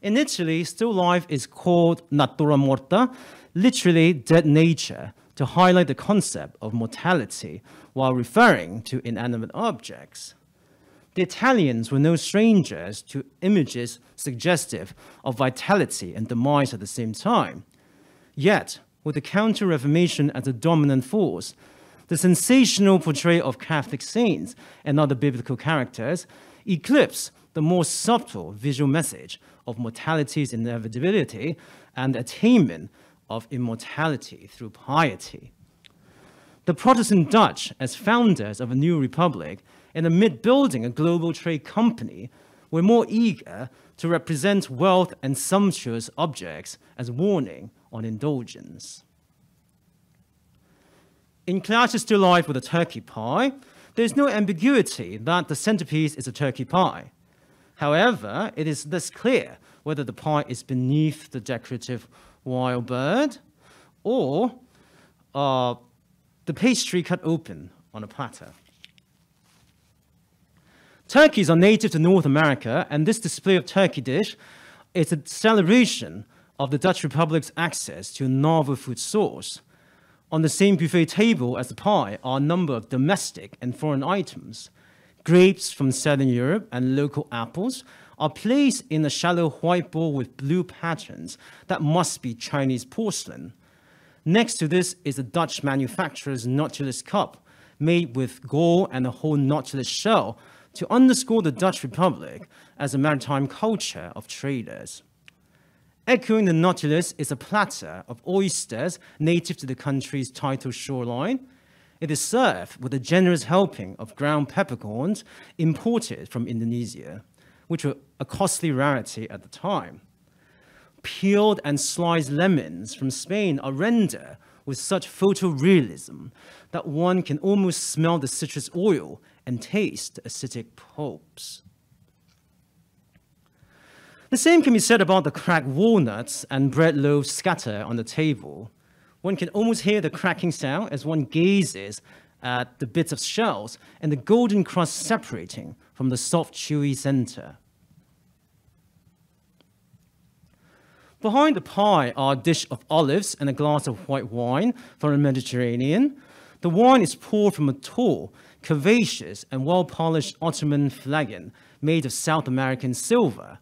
In Italy, still life is called natura morta, literally dead nature, to highlight the concept of mortality while referring to inanimate objects. The Italians were no strangers to images suggestive of vitality and demise at the same time. Yet, with the Counter-Reformation as a dominant force, the sensational portrayal of Catholic saints and other biblical characters eclipsed the more subtle visual message of mortality's inevitability and attainment of immortality through piety. The Protestant Dutch, as founders of a new republic, and amid building a global trade company, were more eager to represent wealth and sumptuous objects as warning on indulgence. In Claesz's to Life with a Turkey Pie, there is no ambiguity that the centerpiece is a turkey pie. However, it is less clear whether the pie is beneath the decorative wild bird or uh, the pastry cut open on a platter. Turkeys are native to North America, and this display of turkey dish is a celebration of the Dutch Republic's access to a novel food source. On the same buffet table as the pie are a number of domestic and foreign items. Grapes from Southern Europe and local apples are placed in a shallow white bowl with blue patterns that must be Chinese porcelain. Next to this is a Dutch manufacturer's Nautilus cup, made with gall and a whole Nautilus shell to underscore the Dutch Republic as a maritime culture of traders. Echoing the Nautilus is a platter of oysters native to the country's tidal shoreline. It is served with a generous helping of ground peppercorns imported from Indonesia, which were a costly rarity at the time. Peeled and sliced lemons from Spain are rendered with such photorealism that one can almost smell the citrus oil and taste acidic pulps. The same can be said about the cracked walnuts and bread loaves scattered on the table. One can almost hear the cracking sound as one gazes at the bits of shells and the golden crust separating from the soft, chewy center. Behind the pie are a dish of olives and a glass of white wine from the Mediterranean. The wine is poured from a tall curvaceous and well-polished Ottoman flagon made of South American silver.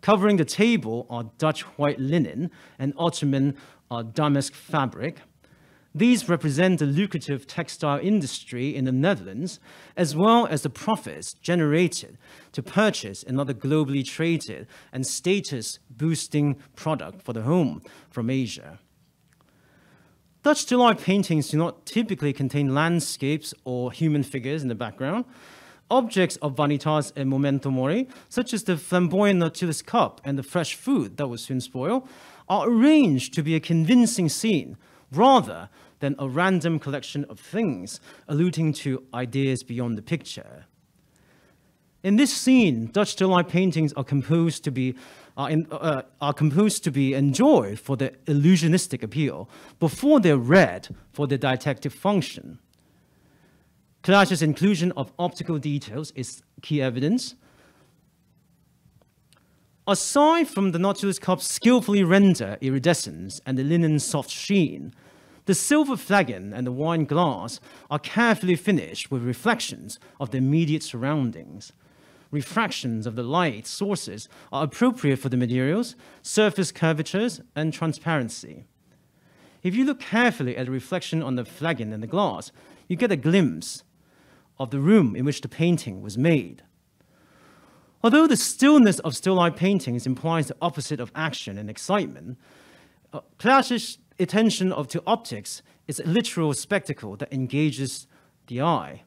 Covering the table are Dutch white linen and Ottoman uh, damask fabric. These represent the lucrative textile industry in the Netherlands, as well as the profits generated to purchase another globally traded and status-boosting product for the home from Asia. Dutch life paintings do not typically contain landscapes or human figures in the background. Objects of vanitas and memento mori, such as the flamboyant Nautilus cup and the fresh food that will soon spoil, are arranged to be a convincing scene rather than a random collection of things alluding to ideas beyond the picture. In this scene, Dutch life paintings are composed to be are, in, uh, are composed to be enjoyed for their illusionistic appeal before they're read for their didactic function. Claesz's inclusion of optical details is key evidence. Aside from the Nautilus cups skillfully render iridescence and the linen soft sheen, the silver flagon and the wine glass are carefully finished with reflections of the immediate surroundings. Refractions of the light sources are appropriate for the materials, surface curvatures, and transparency. If you look carefully at the reflection on the flagon and the glass, you get a glimpse of the room in which the painting was made. Although the stillness of still life paintings implies the opposite of action and excitement, uh, Claesz's attention of, to optics is a literal spectacle that engages the eye.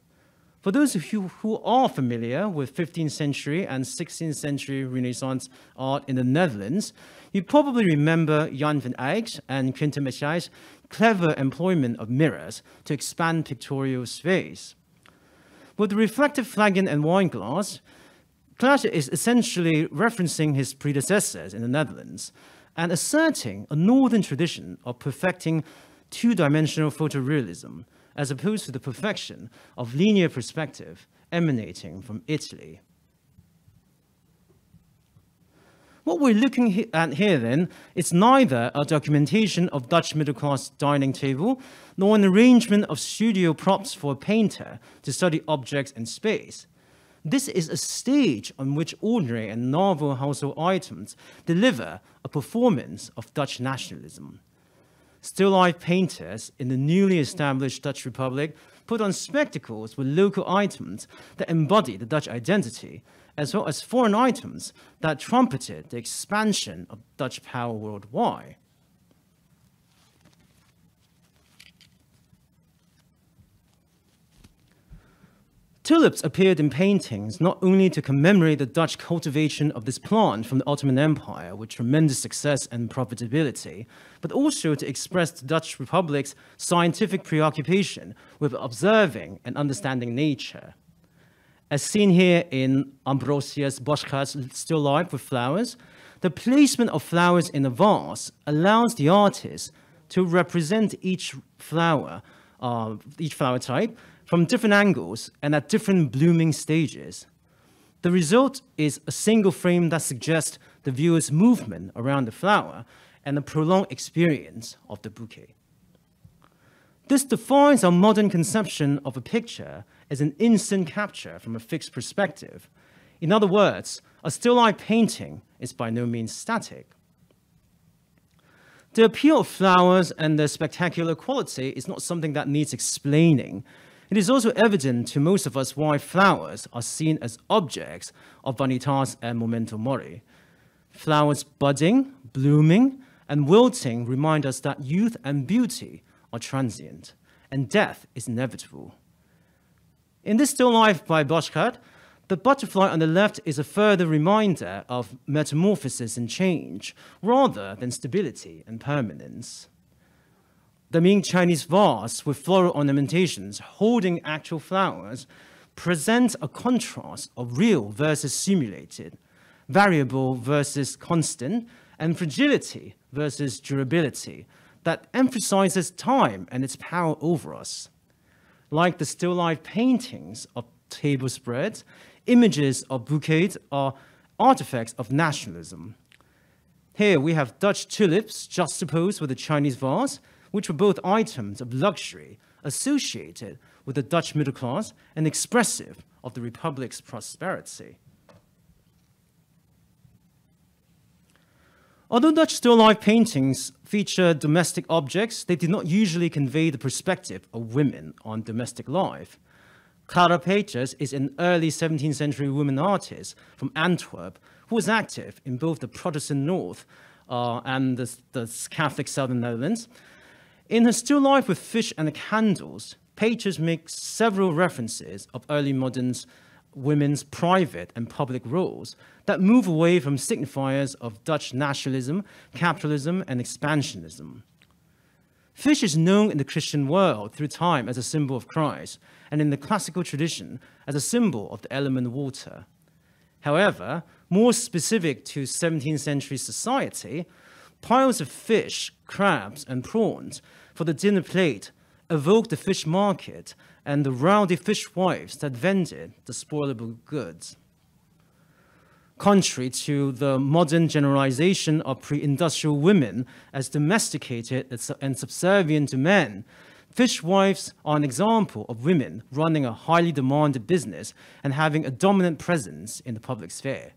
For those of you who are familiar with 15th century and 16th century Renaissance art in the Netherlands, you probably remember Jan van Eyck and Quentin Massys's clever employment of mirrors to expand pictorial space. With the reflective flagon and wine glass, Claesz is essentially referencing his predecessors in the Netherlands and asserting a northern tradition of perfecting two-dimensional photorealism as opposed to the perfection of linear perspective emanating from Italy. What we're looking at here then is neither a documentation of Dutch middle-class dining table, nor an arrangement of studio props for a painter to study objects in space. This is a stage on which ordinary and novel household items deliver a performance of Dutch nationalism. Still life painters in the newly established Dutch Republic put on spectacles with local items that embody the Dutch identity, as well as foreign items that trumpeted the expansion of Dutch power worldwide. Tulips appeared in paintings not only to commemorate the Dutch cultivation of this plant from the Ottoman Empire with tremendous success and profitability, but also to express the Dutch Republic's scientific preoccupation with observing and understanding nature. As seen here in Ambrosius Bosschaert's still life with flowers, the placement of flowers in a vase allows the artist to represent each flower, uh, each flower type, from different angles and at different blooming stages. The result is a single frame that suggests the viewer's movement around the flower and the prolonged experience of the bouquet. This defines our modern conception of a picture as an instant capture from a fixed perspective. In other words, a still life painting is by no means static. The appeal of flowers and their spectacular quality is not something that needs explaining. It is also evident to most of us why flowers are seen as objects of vanitas and memento mori. Flowers budding, blooming, and wilting remind us that youth and beauty are transient, and death is inevitable. In this still life by Bosschaert, the butterfly on the left is a further reminder of metamorphosis and change, rather than stability and permanence. The Ming Chinese vase with floral ornamentations holding actual flowers presents a contrast of real versus simulated, variable versus constant, and fragility versus durability that emphasizes time and its power over us. Like the still life paintings of table spreads, images of bouquets are artifacts of nationalism. Here we have Dutch tulips juxtaposed with a Chinese vase, which were both items of luxury associated with the Dutch middle class and expressive of the Republic's prosperity. Although Dutch still life paintings feature domestic objects, they did not usually convey the perspective of women on domestic life. Clara Peeters is an early 17th century woman artist from Antwerp who was active in both the Protestant North uh, and the, the Catholic Southern Netherlands, in her still life with fish and candles, Peeters makes several references of early modern women's private and public roles that move away from signifiers of Dutch nationalism, capitalism, and expansionism. Fish is known in the Christian world through time as a symbol of Christ, and in the classical tradition as a symbol of the element water. However, more specific to 17th century society, piles of fish, crabs, and prawns for the dinner plate evoked the fish market and the rowdy fishwives that vended the spoilable goods. contrary to the modern generalization of pre-industrial women as domesticated and subservient to men. Fishwives are an example of women running a highly demanded business and having a dominant presence in the public sphere.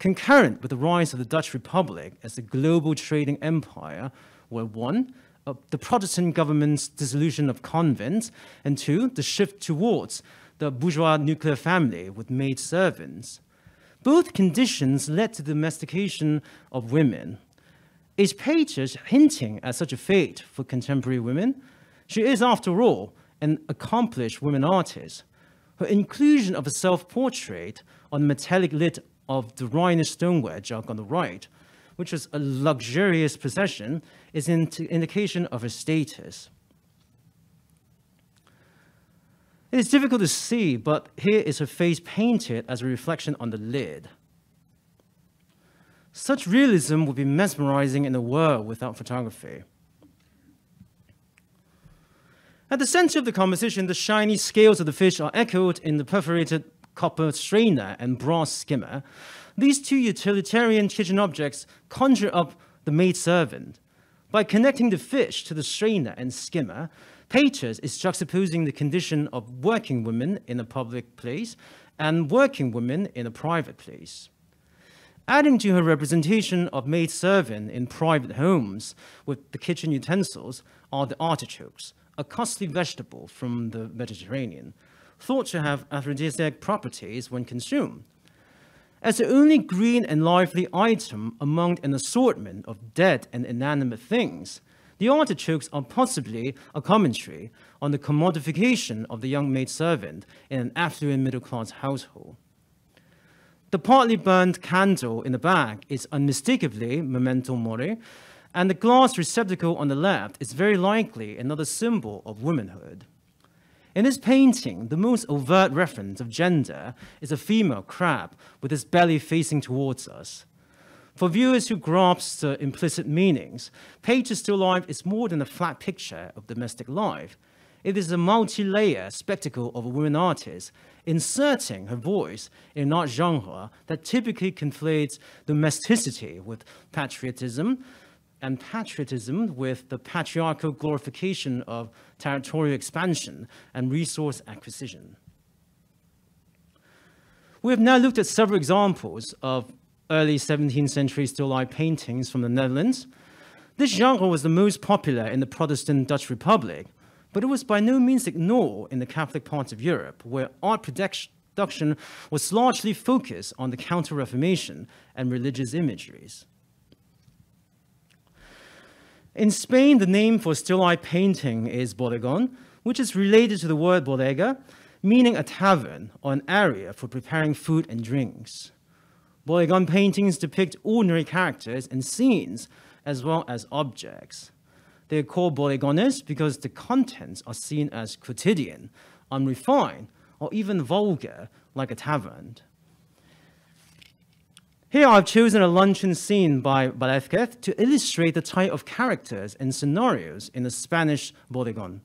Concurrent with the rise of the Dutch Republic as a global trading empire were one, uh, the Protestant government's dissolution of convents, and two, the shift towards the bourgeois nuclear family with maid servants. Both conditions led to the domestication of women. Is Peeters hinting at such a fate for contemporary women? She is, after all, an accomplished woman artist. Her inclusion of a self-portrait on the metallic lid of the Rhenish stoneware jug on the right, which was a luxurious possession, is an indication of her status. It is difficult to see, but here is her face painted as a reflection on the lid. Such realism would be mesmerizing in a world without photography. At the center of the composition, the shiny scales of the fish are echoed in the perforated copper strainer and brass skimmer. These two utilitarian kitchen objects conjure up the maidservant. By connecting the fish to the strainer and skimmer, Peeters is juxtaposing the condition of working women in a public place and working women in a private place. Adding to her representation of maid servant in private homes with the kitchen utensils are the artichokes, a costly vegetable from the Mediterranean, thought to have aphrodisiac properties when consumed. As the only green and lively item among an assortment of dead and inanimate things, the artichokes are possibly a commentary on the commodification of the young maid servant in an affluent middle-class household. The partly burned candle in the back is unmistakably memento mori, and the glass receptacle on the left is very likely another symbol of womanhood. In this painting, the most overt reference of gender is a female crab with its belly facing towards us. For viewers who grasp the implicit meanings, Peeters Still Life is more than a flat picture of domestic life. It is a multi-layer spectacle of a woman artist inserting her voice in an art genre that typically conflates domesticity with patriotism and patriotism with the patriarchal glorification of territorial expansion and resource acquisition. We have now looked at several examples of early 17th century still life paintings from the Netherlands. This genre was the most popular in the Protestant Dutch Republic, but it was by no means ignored in the Catholic parts of Europe, where art production was largely focused on the Counter-Reformation and religious imageries. In Spain, the name for still life painting is bodegon, which is related to the word bodega, meaning a tavern or an area for preparing food and drinks. Bodegon paintings depict ordinary characters and scenes, as well as objects. They are called bodegones because the contents are seen as quotidian, unrefined, or even vulgar, like a tavern. Here I've chosen a luncheon scene by Velázquez to illustrate the type of characters and scenarios in a Spanish bodegon.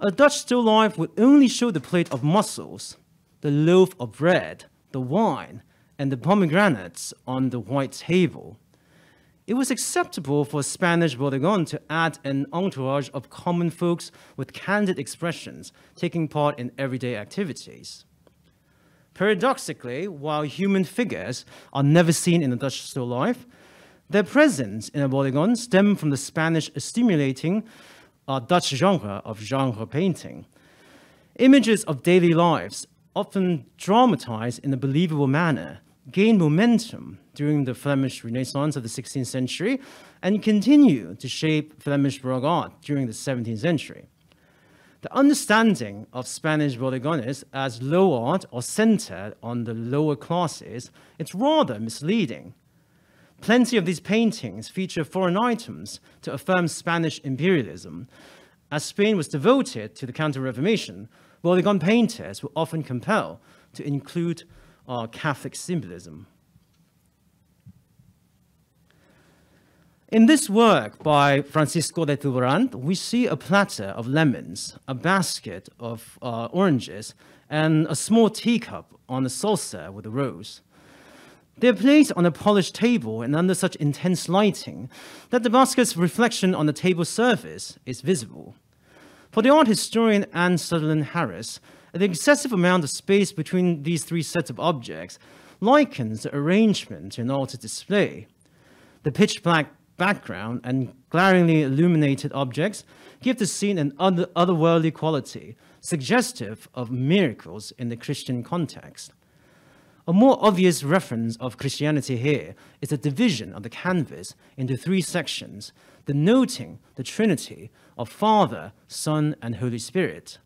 A Dutch still life would only show the plate of mussels, the loaf of bread, the wine, and the pomegranates on the white table. It was acceptable for Spanish bodegon to add an entourage of common folks with candid expressions taking part in everyday activities. Paradoxically, while human figures are never seen in the Dutch still life, their presence in a bodegon stem from the Spanish stimulating uh, Dutch genre of genre painting. Images of daily lives, often dramatized in a believable manner, gained momentum during the Flemish Renaissance of the 16th century and continue to shape Flemish Baroque art during the 17th century. The understanding of Spanish bodegones as low art or centered on the lower classes, it's rather misleading. Plenty of these paintings feature foreign items to affirm Spanish imperialism. As Spain was devoted to the Counter-Reformation, bodegon painters were often compelled to include uh, Catholic symbolism. In this work by Francisco de Zurbarán, we see a platter of lemons, a basket of uh, oranges, and a small teacup on a saucer with a rose. They are placed on a polished table and under such intense lighting that the basket's reflection on the table surface is visible. For the art historian Anne Sutherland Harris, the excessive amount of space between these three sets of objects likens the arrangement to an altar display. The pitch black background and glaringly illuminated objects give the scene an other, otherworldly quality, suggestive of miracles in the Christian context. A more obvious reference of Christianity here is the division of the canvas into three sections, denoting the Trinity of Father, Son, and Holy Spirit.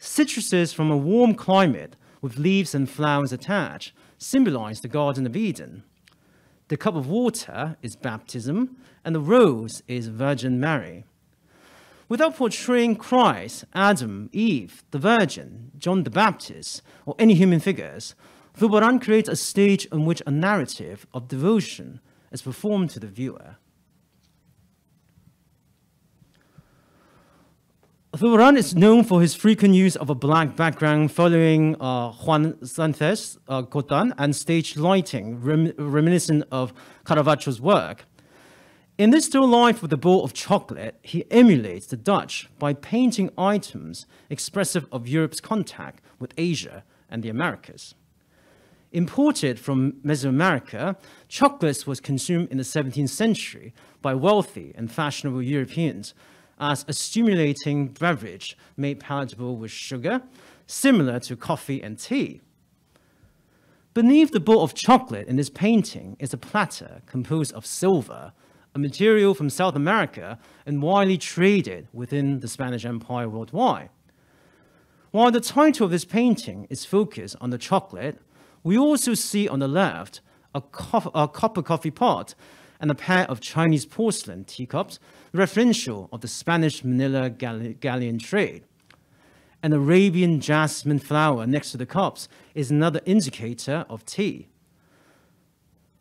Citruses from a warm climate with leaves and flowers attached symbolize the Garden of Eden. The cup of water is baptism, and the rose is Virgin Mary. Without portraying Christ, Adam, Eve, the Virgin, John the Baptist, or any human figures, Zurbarán creates a stage on which a narrative of devotion is performed to the viewer. Zurbarán is known for his frequent use of a black background following uh, Juan Sánchez uh, Cotán and stage lighting rem reminiscent of Caravaggio's work. In this still life with a bowl of chocolate, he emulates the Dutch by painting items expressive of Europe's contact with Asia and the Americas. Imported from Mesoamerica, chocolate was consumed in the 17th century by wealthy and fashionable Europeans as a stimulating beverage made palatable with sugar, similar to coffee and tea. Beneath the bowl of chocolate in this painting is a platter composed of silver, a material from South America and widely traded within the Spanish Empire worldwide. While the title of this painting is focused on the chocolate, we also see on the left a, co a copper coffee pot and a pair of Chinese porcelain teacups, referential of the Spanish Manila galleon trade. An Arabian jasmine flower next to the cups is another indicator of tea.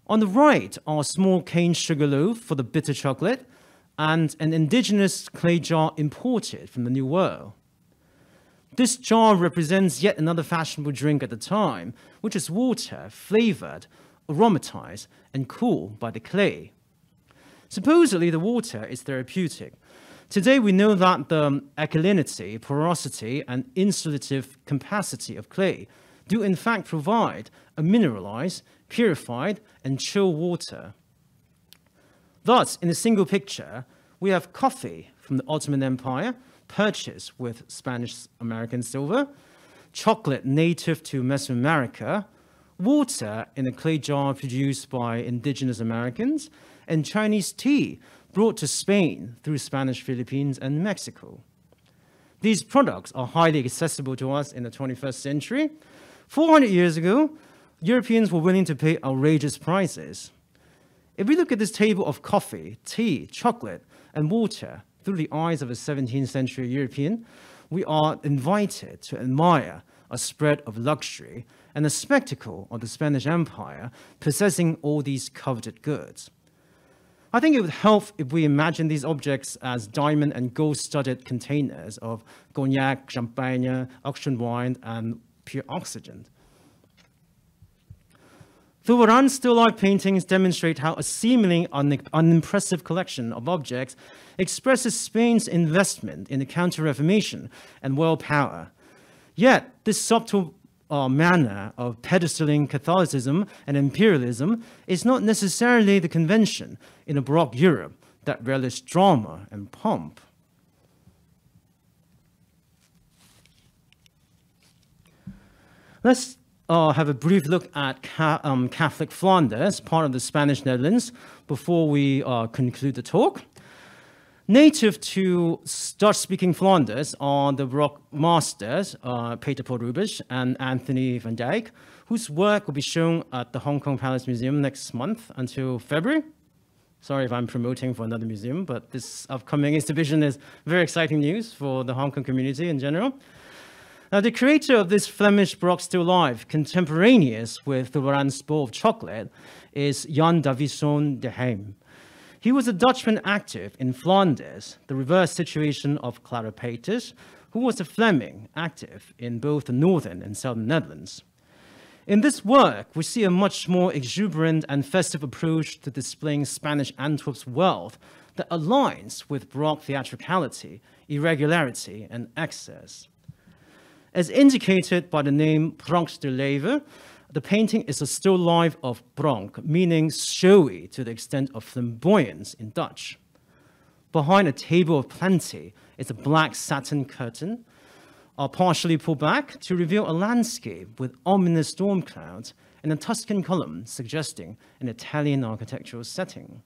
On the right are small cane sugar loaf for the bitter chocolate and an indigenous clay jar imported from the New World. This jar represents yet another fashionable drink at the time, which is water flavored, aromatized, and cooled by the clay. Supposedly, the water is therapeutic. Today, we know that the alkalinity, porosity, and insulative capacity of clay do in fact provide a mineralized, purified, and chill water. Thus, in a single picture, we have coffee from the Ottoman Empire, purchased with Spanish American silver, chocolate native to Mesoamerica, water in a clay jar produced by indigenous Americans, and Chinese tea brought to Spain through Spanish Philippines and Mexico. These products are highly accessible to us in the 21st century. 400 years ago, Europeans were willing to pay outrageous prices. If we look at this table of coffee, tea, chocolate, and water, through the eyes of a 17th century European, we are invited to admire a spread of luxury and the spectacle of the Spanish Empire possessing all these coveted goods. I think it would help if we imagine these objects as diamond and gold-studded containers of cognac, champagne, auction wine, and pure oxygen. Zurbarán's still life paintings demonstrate how a seemingly un unimpressive collection of objects expresses Spain's investment in the Counter-Reformation and world power. Yet, this subtle uh, manner of pedestaling Catholicism and imperialism is not necessarily the convention in a Baroque Europe that relished drama and pomp. Let's uh, have a brief look at Ca um, Catholic Flanders, part of the Spanish Netherlands, before we uh, conclude the talk. Native to Dutch-speaking Flanders are the Baroque masters, uh, Peter Paul Rubens and Anthony van Dyck, whose work will be shown at the Hong Kong Palace Museum next month until February. Sorry if I'm promoting for another museum, but this upcoming exhibition is very exciting news for the Hong Kong community in general. Now, the creator of this Flemish Baroque still life, contemporaneous with the Zurbarán's Bowl of Chocolate, is Jan Davidson de Heem. He was a Dutchman active in Flanders, the reverse situation of Clara Peeters, who was a Fleming active in both the northern and southern Netherlands. In this work, we see a much more exuberant and festive approach to displaying Spanish Antwerp's wealth that aligns with Baroque theatricality, irregularity, and excess. As indicated by the name Pronk de Leven, the painting is a still life of pronk, meaning showy to the extent of flamboyance in Dutch. Behind a table of plenty is a black satin curtain, are partially pulled back to reveal a landscape with ominous storm clouds and a Tuscan column suggesting an Italian architectural setting.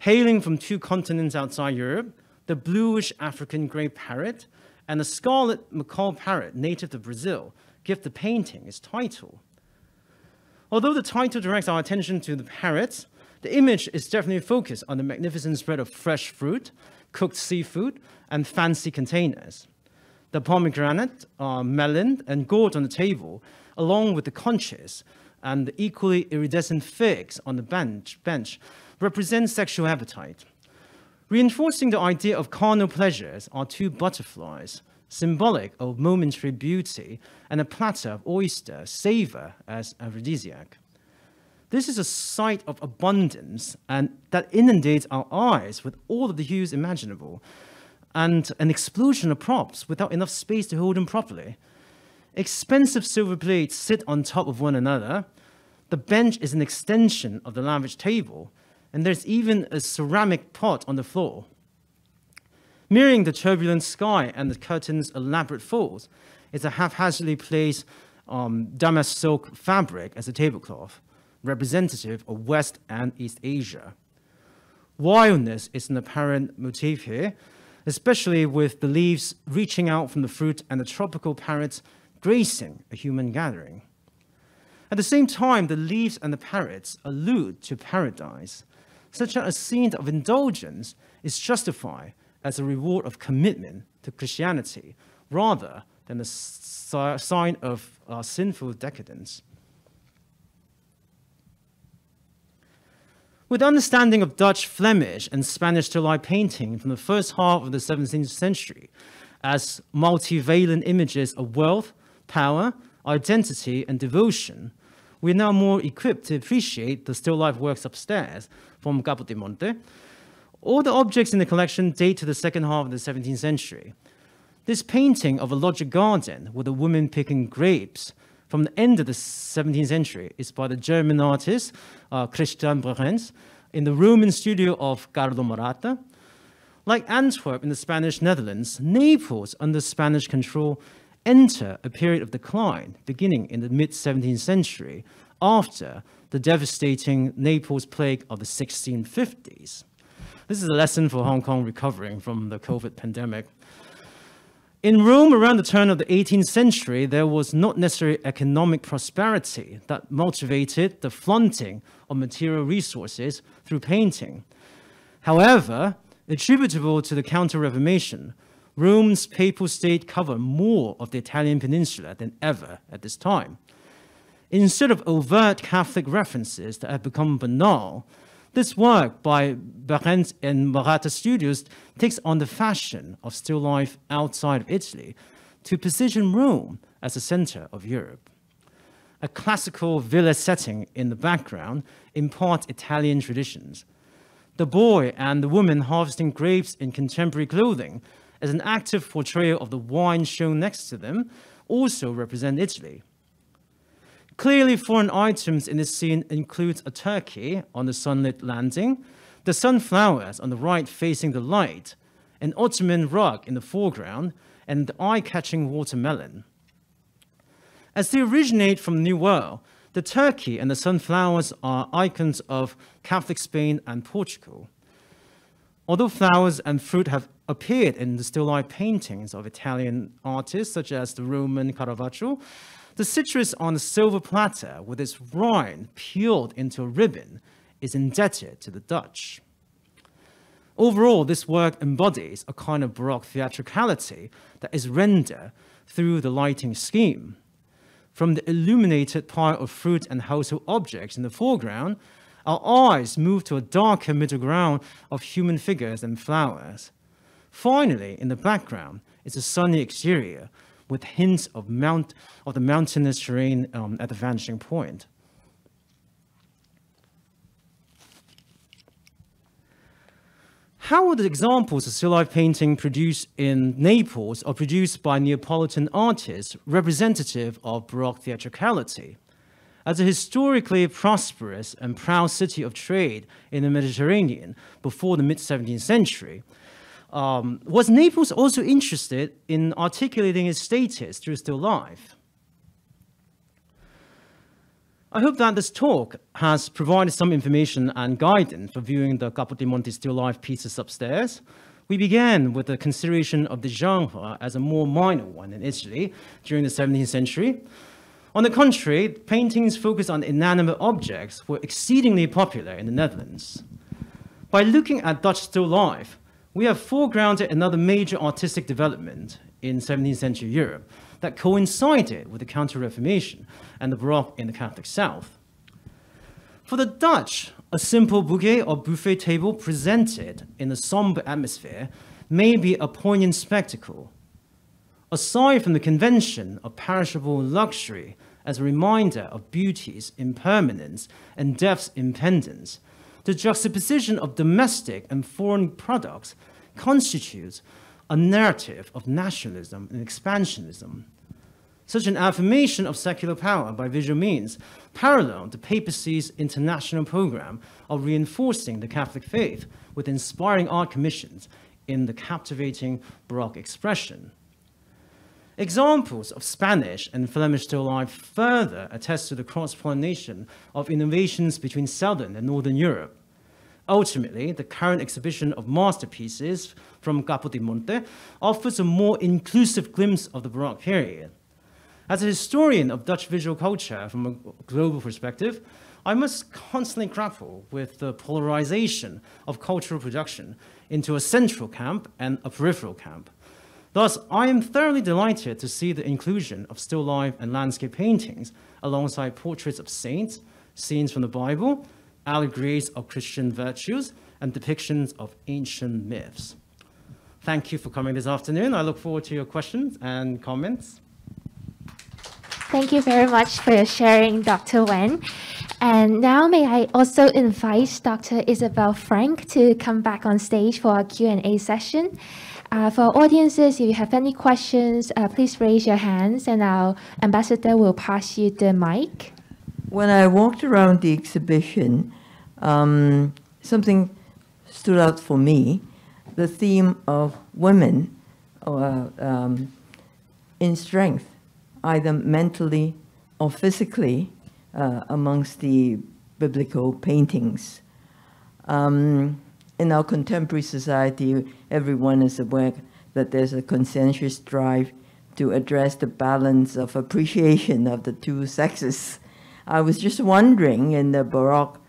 Hailing from two continents outside Europe, the bluish African gray parrot and the scarlet macaw parrot native to Brazil give the painting its title. Although the title directs our attention to the parrot, the image is definitely focused on the magnificent spread of fresh fruit, cooked seafood, and fancy containers. The pomegranate, melon, and gourd on the table, along with the conches and the equally iridescent figs on the bench, bench represent sexual appetite. Reinforcing the idea of carnal pleasures are two butterflies, symbolic of momentary beauty, and a platter of oyster savor as aphrodisiac. This is a sight of abundance and that inundates our eyes with all of the hues imaginable, and an explosion of props without enough space to hold them properly. Expensive silver plates sit on top of one another. The bench is an extension of the lavish table, and there's even a ceramic pot on the floor. Mirroring the turbulent sky and the curtain's elaborate folds is a haphazardly placed um, damask silk fabric as a tablecloth, representative of West and East Asia. Wildness is an apparent motif here, especially with the leaves reaching out from the fruit and the tropical parrots gracing a human gathering. At the same time, the leaves and the parrots allude to paradise, such that a scene of indulgence is justified as a reward of commitment to Christianity rather than a sign of uh, sinful decadence. With understanding of Dutch, Flemish, and Spanish still life painting from the first half of the 17th century as multivalent images of wealth, power, identity, and devotion, we're now more equipped to appreciate the still life works upstairs from Capodimonte, all the objects in the collection date to the second half of the 17th century. This painting of a loggia garden with a woman picking grapes from the end of the 17th century is by the German artist uh, Christian Brueggens in the Roman studio of Carlo Maratta. Like Antwerp in the Spanish Netherlands, Naples under Spanish control enter a period of decline beginning in the mid 17th century after the devastating Naples plague of the 1650s. This is a lesson for Hong Kong recovering from the COVID pandemic. In Rome, around the turn of the 18th century, there was not necessarily economic prosperity that motivated the flaunting of material resources through painting. However, attributable to the Counter-Reformation, Rome's papal state covered more of the Italian peninsula than ever at this time. Instead of overt Catholic references that have become banal, this work by Brueggens and Maratta Studios takes on the fashion of still life outside of Italy to position Rome as the center of Europe. A classical villa setting in the background imparts Italian traditions. The boy and the woman harvesting grapes in contemporary clothing as an active portrayal of the wine shown next to them also represent Italy. Clearly, foreign items in this scene includes a turkey on the sunlit landing, the sunflowers on the right facing the light, an Ottoman rug in the foreground, and the eye-catching watermelon. As they originate from the New World, the turkey and the sunflowers are icons of Catholic Spain and Portugal. Although flowers and fruit have appeared in the still life paintings of Italian artists such as the Roman Caravaggio, the citrus on a silver platter with its rind peeled into a ribbon is indebted to the Dutch. Overall, this work embodies a kind of Baroque theatricality that is rendered through the lighting scheme. From the illuminated pile of fruit and household objects in the foreground, our eyes move to a darker middle ground of human figures and flowers. Finally, in the background is a sunny exterior with hints of, mount, of the mountainous terrain um, at the vanishing point. How were the examples of still life painting produced in Naples or produced by Neapolitan artists representative of Baroque theatricality? As a historically prosperous and proud city of trade in the Mediterranean before the mid 17th century, um, was Naples also interested in articulating its status through still life? I hope that this talk has provided some information and guidance for viewing the Capodimonte still life pieces upstairs. We began with the consideration of the genre as a more minor one in Italy during the 17th century. On the contrary, paintings focused on inanimate objects were exceedingly popular in the Netherlands. By looking at Dutch still life, we have foregrounded another major artistic development in 17th century Europe, that coincided with the Counter-Reformation and the Baroque in the Catholic South. For the Dutch, a simple bouquet or buffet table presented in a somber atmosphere may be a poignant spectacle. Aside from the convention of perishable luxury as a reminder of beauty's impermanence and death's impendence, the juxtaposition of domestic and foreign products constitutes a narrative of nationalism and expansionism. Such an affirmation of secular power by visual means paralleled the papacy's international program of reinforcing the Catholic faith with inspiring art commissions in the captivating Baroque expression. Examples of Spanish and Flemish still life further attest to the cross-pollination of innovations between Southern and Northern Europe. Ultimately, the current exhibition of masterpieces from Capodimonte offers a more inclusive glimpse of the Baroque period. As a historian of Dutch visual culture from a global perspective, I must constantly grapple with the polarization of cultural production into a central camp and a peripheral camp. Thus, I am thoroughly delighted to see the inclusion of still life and landscape paintings alongside portraits of saints, scenes from the Bible, allegories of Christian virtues, and depictions of ancient myths. Thank you for coming this afternoon. I look forward to your questions and comments. Thank you very much for sharing, Dr. Wan. And now may I also invite Dr. Isabelle Frank to come back on stage for our Q&A session. Uh, for audiences, if you have any questions, uh, please raise your hands and our ambassador will pass you the mic. When I walked around the exhibition, um, something stood out for me the theme of women or, um, in strength, either mentally or physically, uh, amongst the biblical paintings. Um, in our contemporary society, everyone is aware that there's a consensus drive to address the balance of appreciation of the two sexes. I was just wondering in the Baroque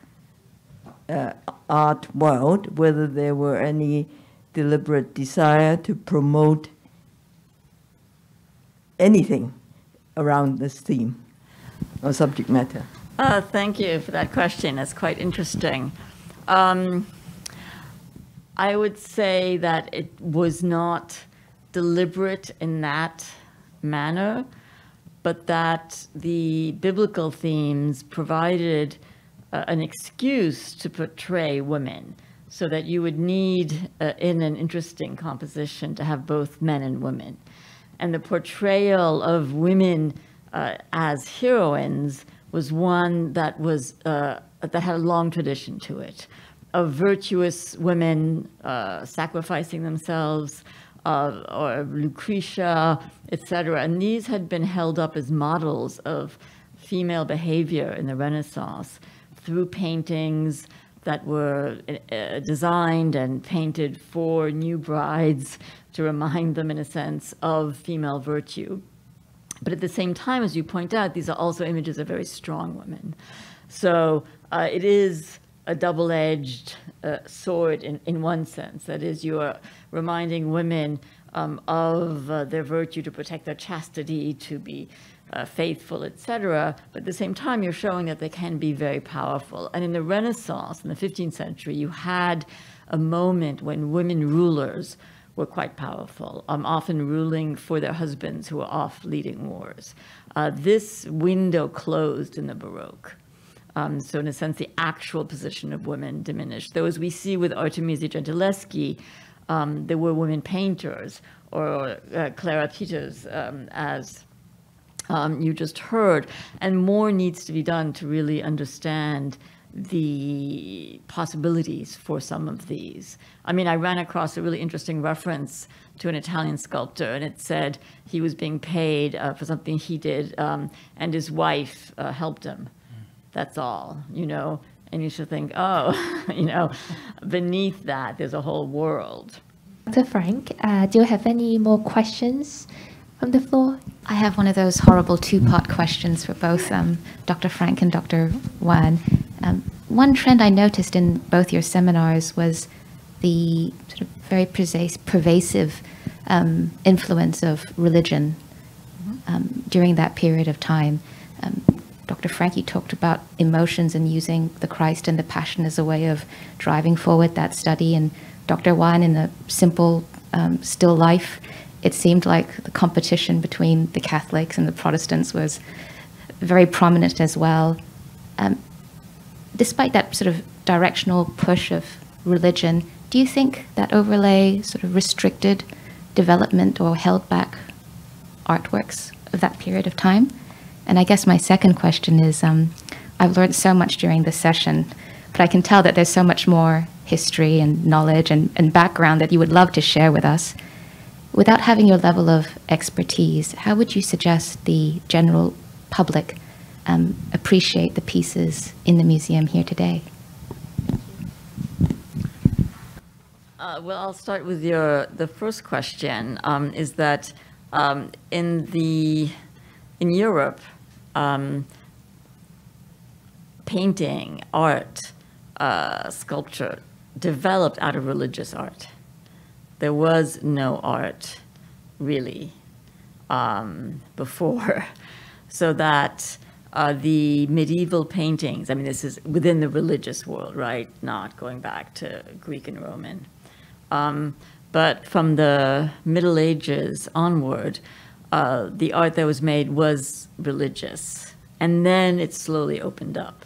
uh, art world whether there were any deliberate desire to promote anything around this theme or subject matter? Uh, thank you for that question. It's quite interesting. Um, I would say that it was not deliberate in that manner, but that the biblical themes provided uh, an excuse to portray women so that you would need uh, in an interesting composition to have both men and women. And the portrayal of women uh, as heroines was one that was uh, that had a long tradition to it, of virtuous women uh, sacrificing themselves, or Lucretia, etc. And these had been held up as models of female behavior in the Renaissance through paintings, that were uh, designed and painted for new brides to remind them, in a sense, of female virtue. But at the same time, as you point out, these are also images of very strong women. So uh, it is a double-edged uh, sword in, in one sense. That is, you are reminding women um, of uh, their virtue to protect their chastity, to be uh, faithful, etc. But at the same time, you're showing that they can be very powerful. And in the Renaissance, in the 15th century, you had a moment when women rulers were quite powerful, um, often ruling for their husbands who were off leading wars. Uh, this window closed in the Baroque. Um, so in a sense, the actual position of women diminished. Though as we see with Artemisia Gentileschi, um, there were women painters, or uh, Clara Peeters, um, as um, you just heard, and more needs to be done to really understand the possibilities for some of these. I mean, I ran across a really interesting reference to an Italian sculptor, and it said he was being paid uh, for something he did, um, and his wife uh, helped him. That's all, you know. And you should think, oh, you know, beneath that, there's a whole world. Dr. Frank, uh, do you have any more questions from the floor? I have one of those horrible two-part questions for both um, Dr. Frank and Dr. Wan. Um, one trend I noticed in both your seminars was the sort of very pervasive um, influence of religion um, during that period of time. Um, Dr. Frankie talked about emotions and using the Christ and the Passion as a way of driving forward that study. And Dr. Wan, in the simple, um, still life, it seemed like the competition between the Catholics and the Protestants was very prominent as well. Um, despite that sort of directional push of religion, do you think that overlay sort of restricted development or held back artworks of that period of time? And I guess my second question is um, I've learned so much during this session, but I can tell that there's so much more history and knowledge and, and background that you would love to share with us. Without having your level of expertise, how would you suggest the general public um, appreciate the pieces in the museum here today? Uh, well, I'll start with your the first question. Um, is that um, in the in Europe, um, painting, art, uh, sculpture developed out of religious art. There was no art really um, before, so that uh, the medieval paintings, I mean, this is within the religious world, right? Not going back to Greek and Roman. Um, but from the Middle Ages onward, uh, the art that was made was religious. And then it slowly opened up.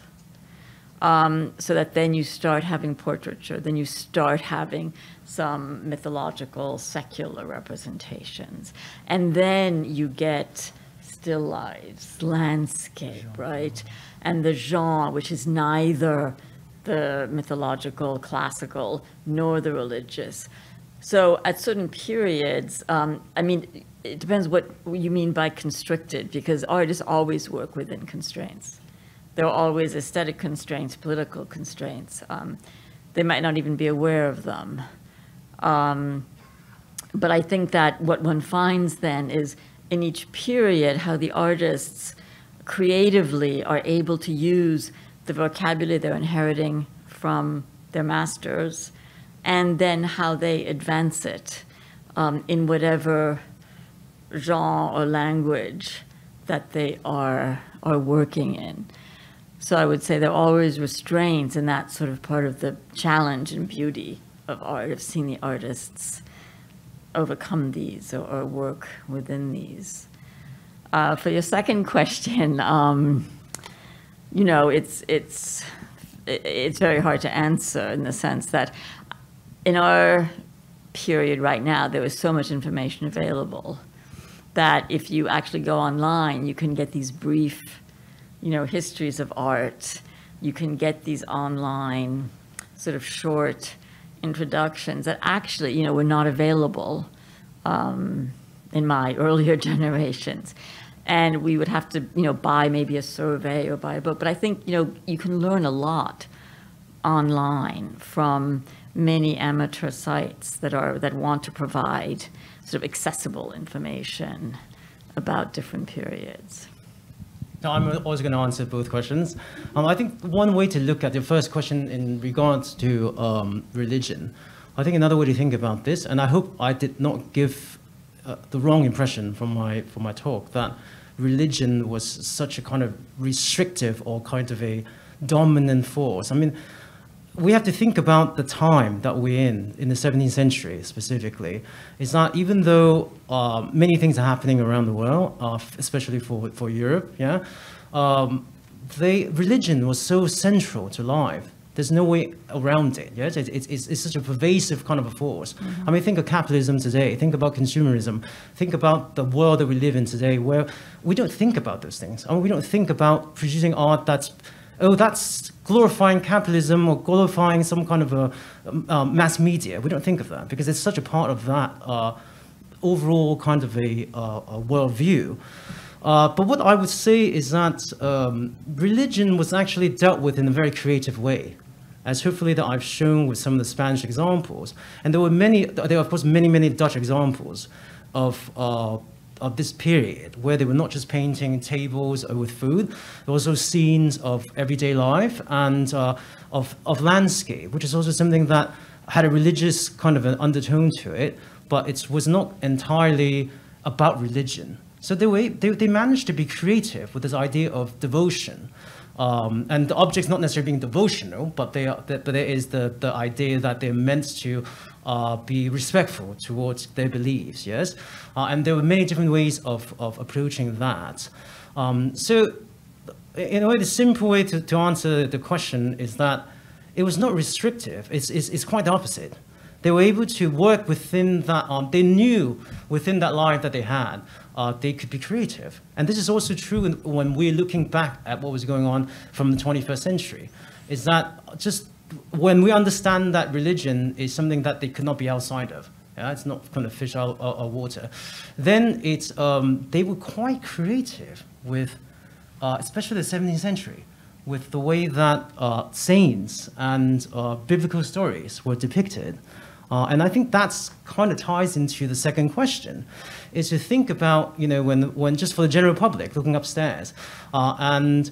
Um, so that then you start having portraiture, then you start having some mythological, secular representations. And then you get still lives, landscape, right? And the genre, which is neither the mythological, classical, nor the religious. So at certain periods, um, I mean, it depends what you mean by constricted, because artists always work within constraints. There are always aesthetic constraints, political constraints. Um, they might not even be aware of them. Um, but I think that what one finds then is in each period how the artists creatively are able to use the vocabulary they're inheriting from their masters and then how they advance it um, in whatever genre or language that they are, are working in. So I would say there are always restraints, and that's sort of part of the challenge and beauty of art, of seeing the artists overcome these or, or work within these. Uh, for your second question, um, you know, it's, it's, it's very hard to answer in the sense that in our period right now, there is so much information available that if you actually go online, you can get these brief, you know, histories of art. You can get these online sort of short introductions that actually, you know, were not available um, in my earlier generations. And we would have to, you know, buy maybe a survey or buy a book. But I think, you know, you can learn a lot online from many amateur sites that are that want to provide sort of accessible information about different periods. No, I'm always going to answer both questions. Um, I think one way to look at your first question in regards to um, religion, I think another way to think about this, and I hope I did not give uh, the wrong impression from my from my talk that religion was such a kind of restrictive or kind of a dominant force. I mean, we have to think about the time that we're in, in the 17th century specifically. Is that even though uh, many things are happening around the world, uh, especially for, for Europe, yeah, um, they, religion was so central to life. There's no way around it. Yes, it's, it's, it's such a pervasive kind of a force. I mean, think of capitalism today. Think about consumerism. Think about the world that we live in today, where we don't think about those things. I mean, we don't think about producing art that's oh, that's glorifying capitalism or glorifying some kind of a um, mass media. We don't think of that because it's such a part of that uh, overall kind of a, uh, a worldview. Uh, but what I would say is that um, religion was actually dealt with in a very creative way, as hopefully that I've shown with some of the Spanish examples. And there were many, there are of course many, many Dutch examples of uh, of this period, where they were not just painting tables with food, there were also scenes of everyday life and uh, of, of landscape, which is also something that had a religious kind of an undertone to it, but it was not entirely about religion. So they, were, they, they managed to be creative with this idea of devotion. Um, and the objects not necessarily being devotional, but they are, but there is the, the idea that they're meant to uh, be respectful towards their beliefs, yes? Uh, and there were many different ways of, of approaching that. Um, so in a way, the simple way to, to answer the question is that it was not restrictive. It's, it's, it's quite the opposite. They were able to work within that, um, they knew within that life that they had, uh, they could be creative. And this is also true when we're looking back at what was going on from the 21st century, is that just when we understand that religion is something that they could not be outside of, yeah, it's not kind of fish out of water, then it's, um, they were quite creative with, uh, especially the 17th century, with the way that uh, saints and uh, biblical stories were depicted. Uh, and I think that's kind of ties into the second question, is to think about, you know, when, when just for the general public looking upstairs, uh, and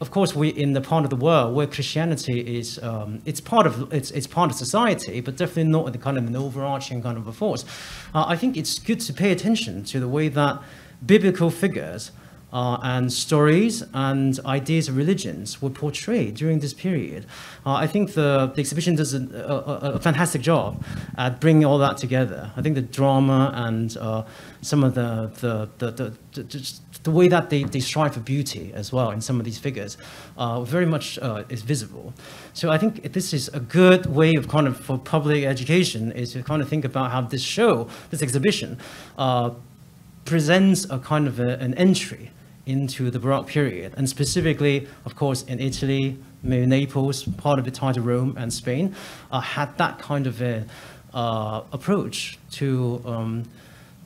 of course, we in the part of the world where Christianity is, um, it's part of it's, it's part of society, but definitely not the kind of an overarching kind of a force. Uh, I think it's good to pay attention to the way that biblical figures uh, and stories and ideas of religions were portrayed during this period. Uh, I think the, the exhibition does a, a, a, fantastic job at bringing all that together. I think the drama and uh, some of the, the, the, the, the, way that they, they strive for beauty as well in some of these figures uh, very much uh, is visible. So I think this is a good way of kind of for public education is to kind of think about how this show, this exhibition, uh, presents a kind of a, an entry into the Baroque period, and specifically, of course, in Italy, maybe Naples, part of it tied to Rome and Spain, uh, had that kind of a uh, approach to um,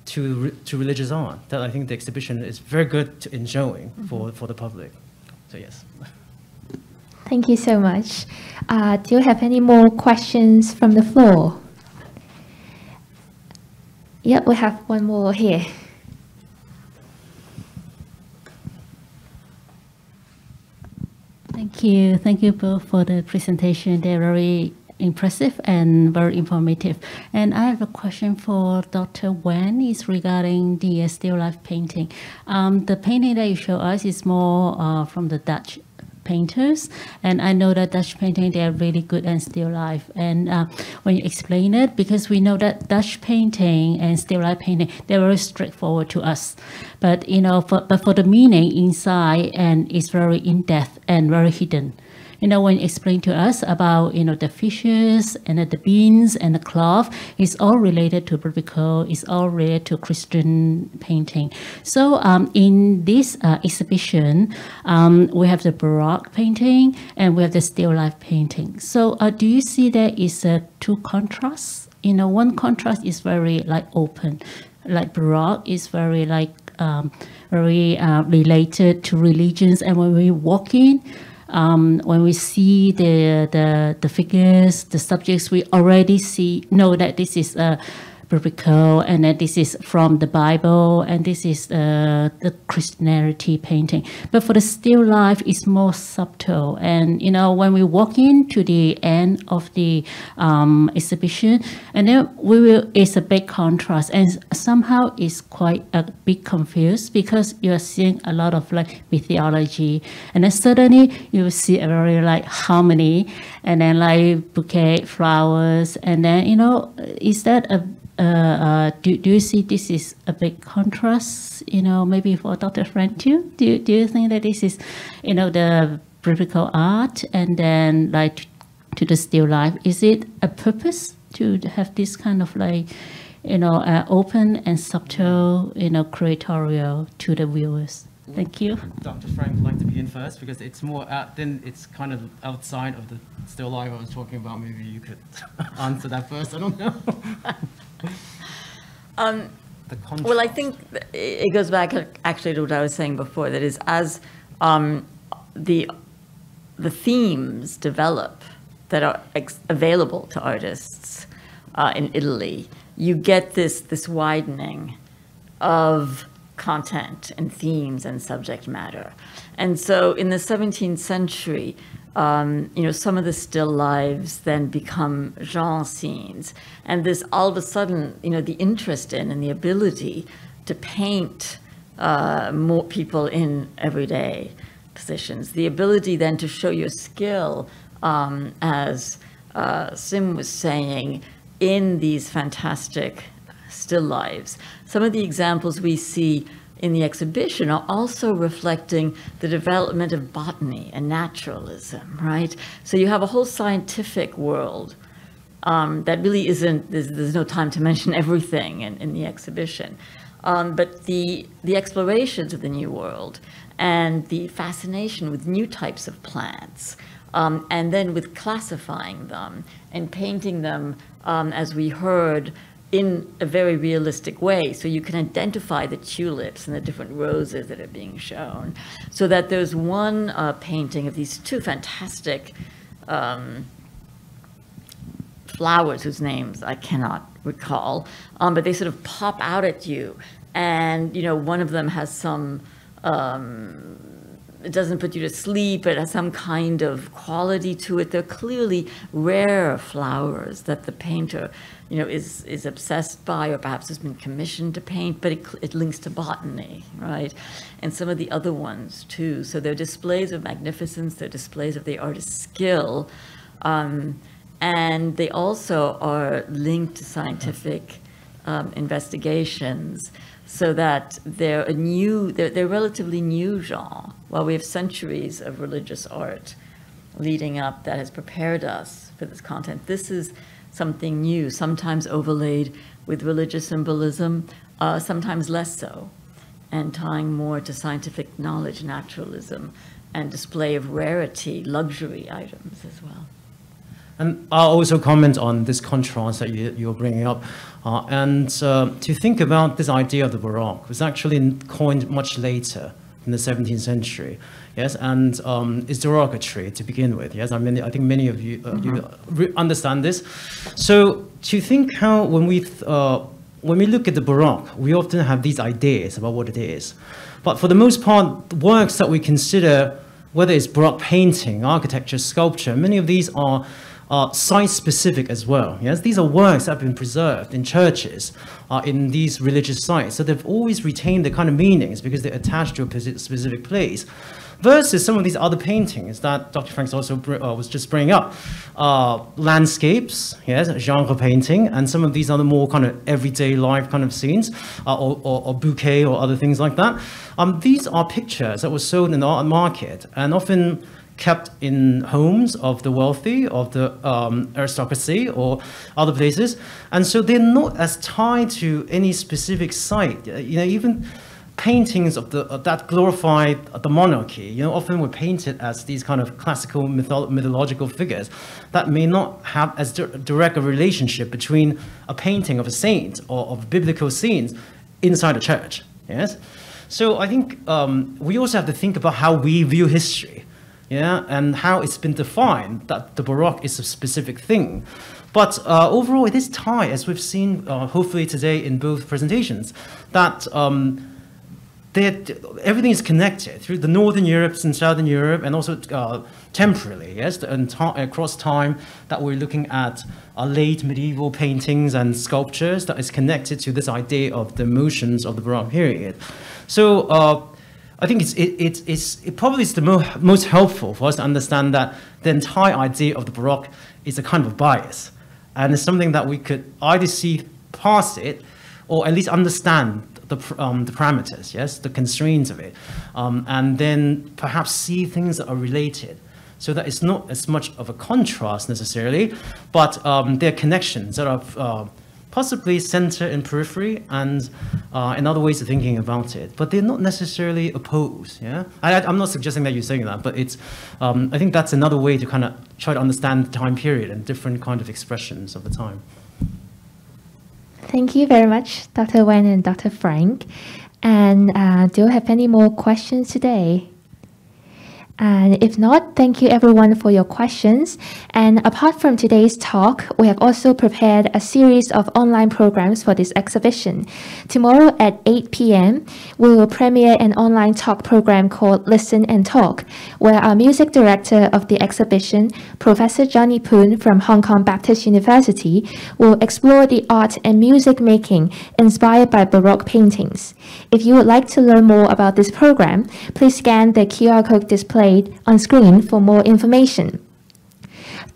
to to religious art that I think the exhibition is very good to, in showing mm -hmm. for for the public. So yes. Thank you so much. Uh, do you have any more questions from the floor? Yep, we have one more here. Thank you. Thank you both for the presentation. They're very impressive and very informative. And I have a question for Dr. Wan is regarding the still life painting. Um, the painting that you show us is more uh, from the Dutch painters. And I know that Dutch painting, they are really good and still life. And uh, when you explain it, because we know that Dutch painting and still life painting, they're very straightforward to us. But, you know, for, but for the meaning inside, and it's very in-depth and very hidden you know, when you explain to us about, you know, the fishes and the beans and the cloth, it's all related to biblical, it's all related to Christian painting. So um, in this uh, exhibition, um, we have the Baroque painting and we have the still life painting. So uh, do you see there is a two contrasts? You know, one contrast is very like open, like Baroque is very like um, very uh, related to religions, and when we walk in, um, when we see the, the, the figures, the subjects, we already see know that this is a biblical, and then this is from the Bible, and this is uh, the Christianity painting. But for the still life, it's more subtle. And you know, when we walk into the end of the um, exhibition, and then we will, it's a big contrast, and somehow it's quite a bit confused because you're seeing a lot of like mythology, and then suddenly you see a very like harmony, and then like bouquet flowers, and then you know, is that a uh, uh, do, do you see this is a big contrast, you know, maybe for Dr. Frank too? Do you, do you think that this is, you know, the biblical art and then like to the still life? Is it a purpose to have this kind of like, you know, uh, open and subtle, you know, curatorial to the viewers? Thank you. Dr. Frank would like to begin first because it's more, at, then it's kind of outside of the still life I was talking about. Maybe you could answer that first. I don't know. Um, well, I think it goes back actually to what I was saying before. That is, as um, the the themes develop that are available to artists uh, in Italy, you get this this widening of content and themes and subject matter. And so, in the 17th century, um, you know, some of the still lives then become genre scenes. And this all of a sudden, you know, the interest in and the ability to paint uh, more people in everyday positions, the ability then to show your skill, um, as uh, Sim was saying, in these fantastic still lives. Some of the examples we see in the exhibition are also reflecting the development of botany and naturalism, right? So you have a whole scientific world um, that really isn't, there's, there's, no time to mention everything in, in the exhibition. Um, but the, the explorations of the New World and the fascination with new types of plants, um, and then with classifying them and painting them, um, as we heard, in a very realistic way. So you can identify the tulips and the different roses that are being shown. So that there's one uh, painting of these two fantastic um, flowers whose names I cannot recall, um, but they sort of pop out at you. And, you know, one of them has some um, it doesn't put you to sleep. It has some kind of quality to it. They're clearly rare flowers that the painter, you know, is is obsessed by, or perhaps has been commissioned to paint. But it, it links to botany, right? And some of the other ones too. So they're displays of magnificence. They're displays of the artist's skill, um, and they also are linked to scientific um, investigations so that they're a new, they're, they're relatively new genre, while we have centuries of religious art leading up that has prepared us for this content. This is something new, sometimes overlaid with religious symbolism, uh, sometimes less so, and tying more to scientific knowledge, naturalism, and display of rarity, luxury items as well. And I'll also comment on this contrast that you, you're bringing up. Uh, and uh, to think about this idea of the Baroque was actually coined much later in the 17th century. Yes, and um, it's derogatory to begin with. Yes, I mean, I think many of you, uh, you mm-hmm. understand this. So to think how when we uh, when we look at the Baroque, we often have these ideas about what it is. But for the most part, works that we consider, whether it's Baroque painting, architecture, sculpture, many of these are uh, site-specific as well. Yes, these are works that have been preserved in churches, uh, in these religious sites. So they've always retained the kind of meanings because they're attached to a specific place. Versus some of these other paintings that Dr. Franks also uh, was just bringing up, uh, landscapes, yes, genre painting, and some of these other more kind of everyday life kind of scenes, uh, or, or, or, bouquet or other things like that. Um, these are pictures that were sold in the art market and often kept in homes of the wealthy, of the um, aristocracy, or other places. And so they're not as tied to any specific site. Uh, you know, even paintings of, the, of that glorified the monarchy, you know, often were painted as these kind of classical mytho mythological figures that may not have as di direct a relationship between a painting of a saint or of biblical scenes inside a church. Yes. So I think um, we also have to think about how we view history. Yeah, and how it's been defined that the Baroque is a specific thing. But uh, overall, it is Thai, as we've seen uh, hopefully today in both presentations, that um, everything is connected through the Northern Europe and Southern Europe, and also uh, temporally, yes, across time that we're looking at uh, late medieval paintings and sculptures that is connected to this idea of the motions of the Baroque period. So uh, I think it's, it, it, it's, it probably is the mo most helpful for us to understand that the entire idea of the Baroque is a kind of bias. And it's something that we could either see past it or at least understand the, um, the parameters, yes, the constraints of it, um, and then perhaps see things that are related. So that it's not as much of a contrast necessarily, but um, there are connections that are uh, possibly center and periphery and uh, other ways of thinking about it. But they're not necessarily opposed. Yeah, I, am not suggesting that you're saying that, but it's um, I think that's another way to kind of try to understand the time period and different kind of expressions of the time. Thank you very much, Dr. Wan and Dr. Frank. And uh, do you have any more questions today? And if not, thank you everyone for your questions. And apart from today's talk, we have also prepared a series of online programs for this exhibition. Tomorrow at 8 p.m., we will premiere an online talk program called Listen and Talk, where our music director of the exhibition, Professor Johnny Poon from Hong Kong Baptist University, will explore the art and music making inspired by Baroque paintings. If you would like to learn more about this program, please scan the QR code displayed displayed on screen for more information.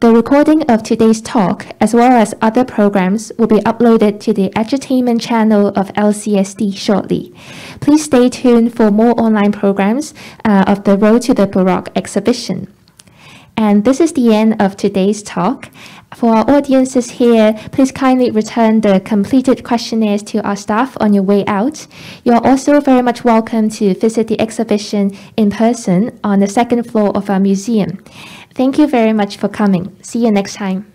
The recording of today's talk, as well as other programs, will be uploaded to the Edutainment channel of LCSD shortly. Please stay tuned for more online programs uh, of the Road to the Baroque exhibition. And this is the end of today's talk. For our audiences here, please kindly return the completed questionnaires to our staff on your way out. You are also very much welcome to visit the exhibition in person on the second floor of our museum. Thank you very much for coming. See you next time.